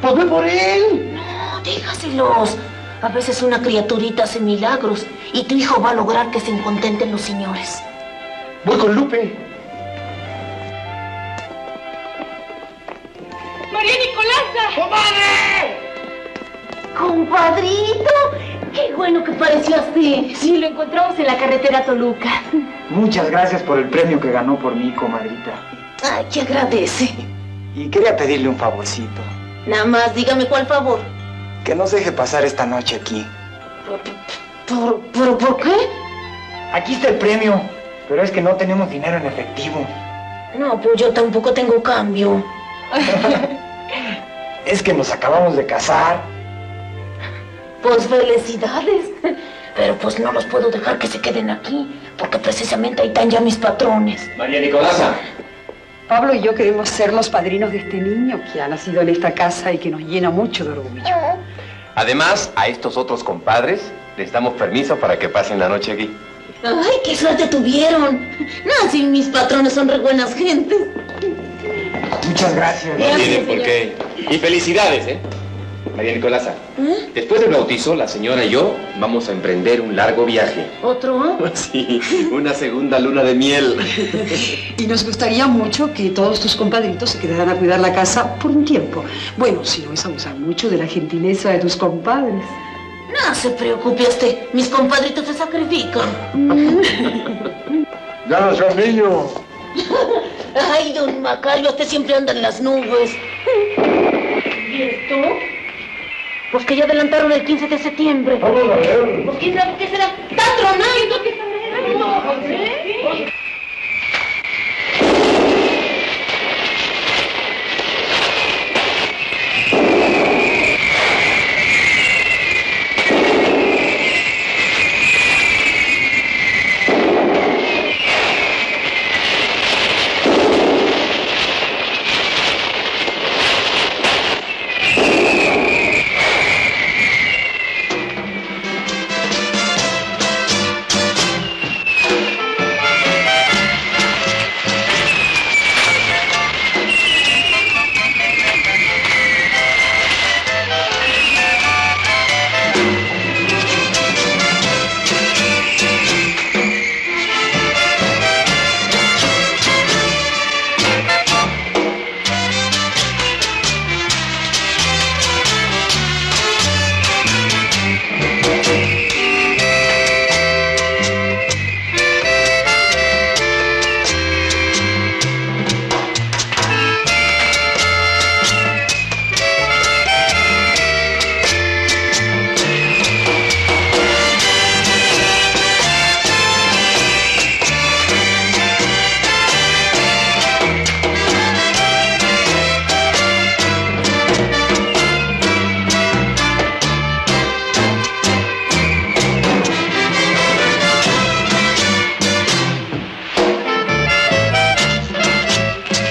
Pues ve por él. No, déjaselos. A veces una criaturita hace milagros y tu hijo va a lograr que se contenten los señores. Voy con Lupe. ¡María Nicolasa! ¡Compadrito! ¡Qué bueno que parecíaste! Sí, lo encontramos en la carretera Toluca. Muchas gracias por el premio que ganó por mí, comadrita. Ay, que agradece. Y quería pedirle un favorcito. Nada más, dígame cuál favor. Que nos deje pasar esta noche aquí. ¿Por, por, por qué? Aquí está el premio, pero es que no tenemos dinero en efectivo. No, pues yo tampoco tengo cambio. Es que nos acabamos de casar. Pues felicidades. Pero pues no los puedo dejar que se queden aquí, porque precisamente ahí están ya mis patrones. María Nicolasa. Pablo y yo queremos ser los padrinos de este niño que ha nacido en esta casa y que nos llena mucho de orgullo. Además, a estos otros compadres les damos permiso para que pasen la noche aquí. Ay, qué suerte tuvieron. No, si mis patrones son re buenas gentes. Muchas gracias. No tienen por qué. Y felicidades, ¿eh? María Nicolasa. ¿Eh? Después del bautizo, la señora y yo vamos a emprender un largo viaje. ¿Otro? Sí, una segunda luna de miel. Y nos gustaría mucho que todos tus compadritos se quedaran a cuidar la casa por un tiempo. Bueno, si no es abusar mucho de la gentileza de tus compadres. No se preocupe usted. Mis compadritos se sacrifican. Ya el niño. Ay, don Macario, usted siempre anda en las nubes. ¿Y esto? Pues que ya adelantaron el 15 de septiembre. Vamos a ver. Pues quién sabe qué será. ¡Está tronando! ¿Qué está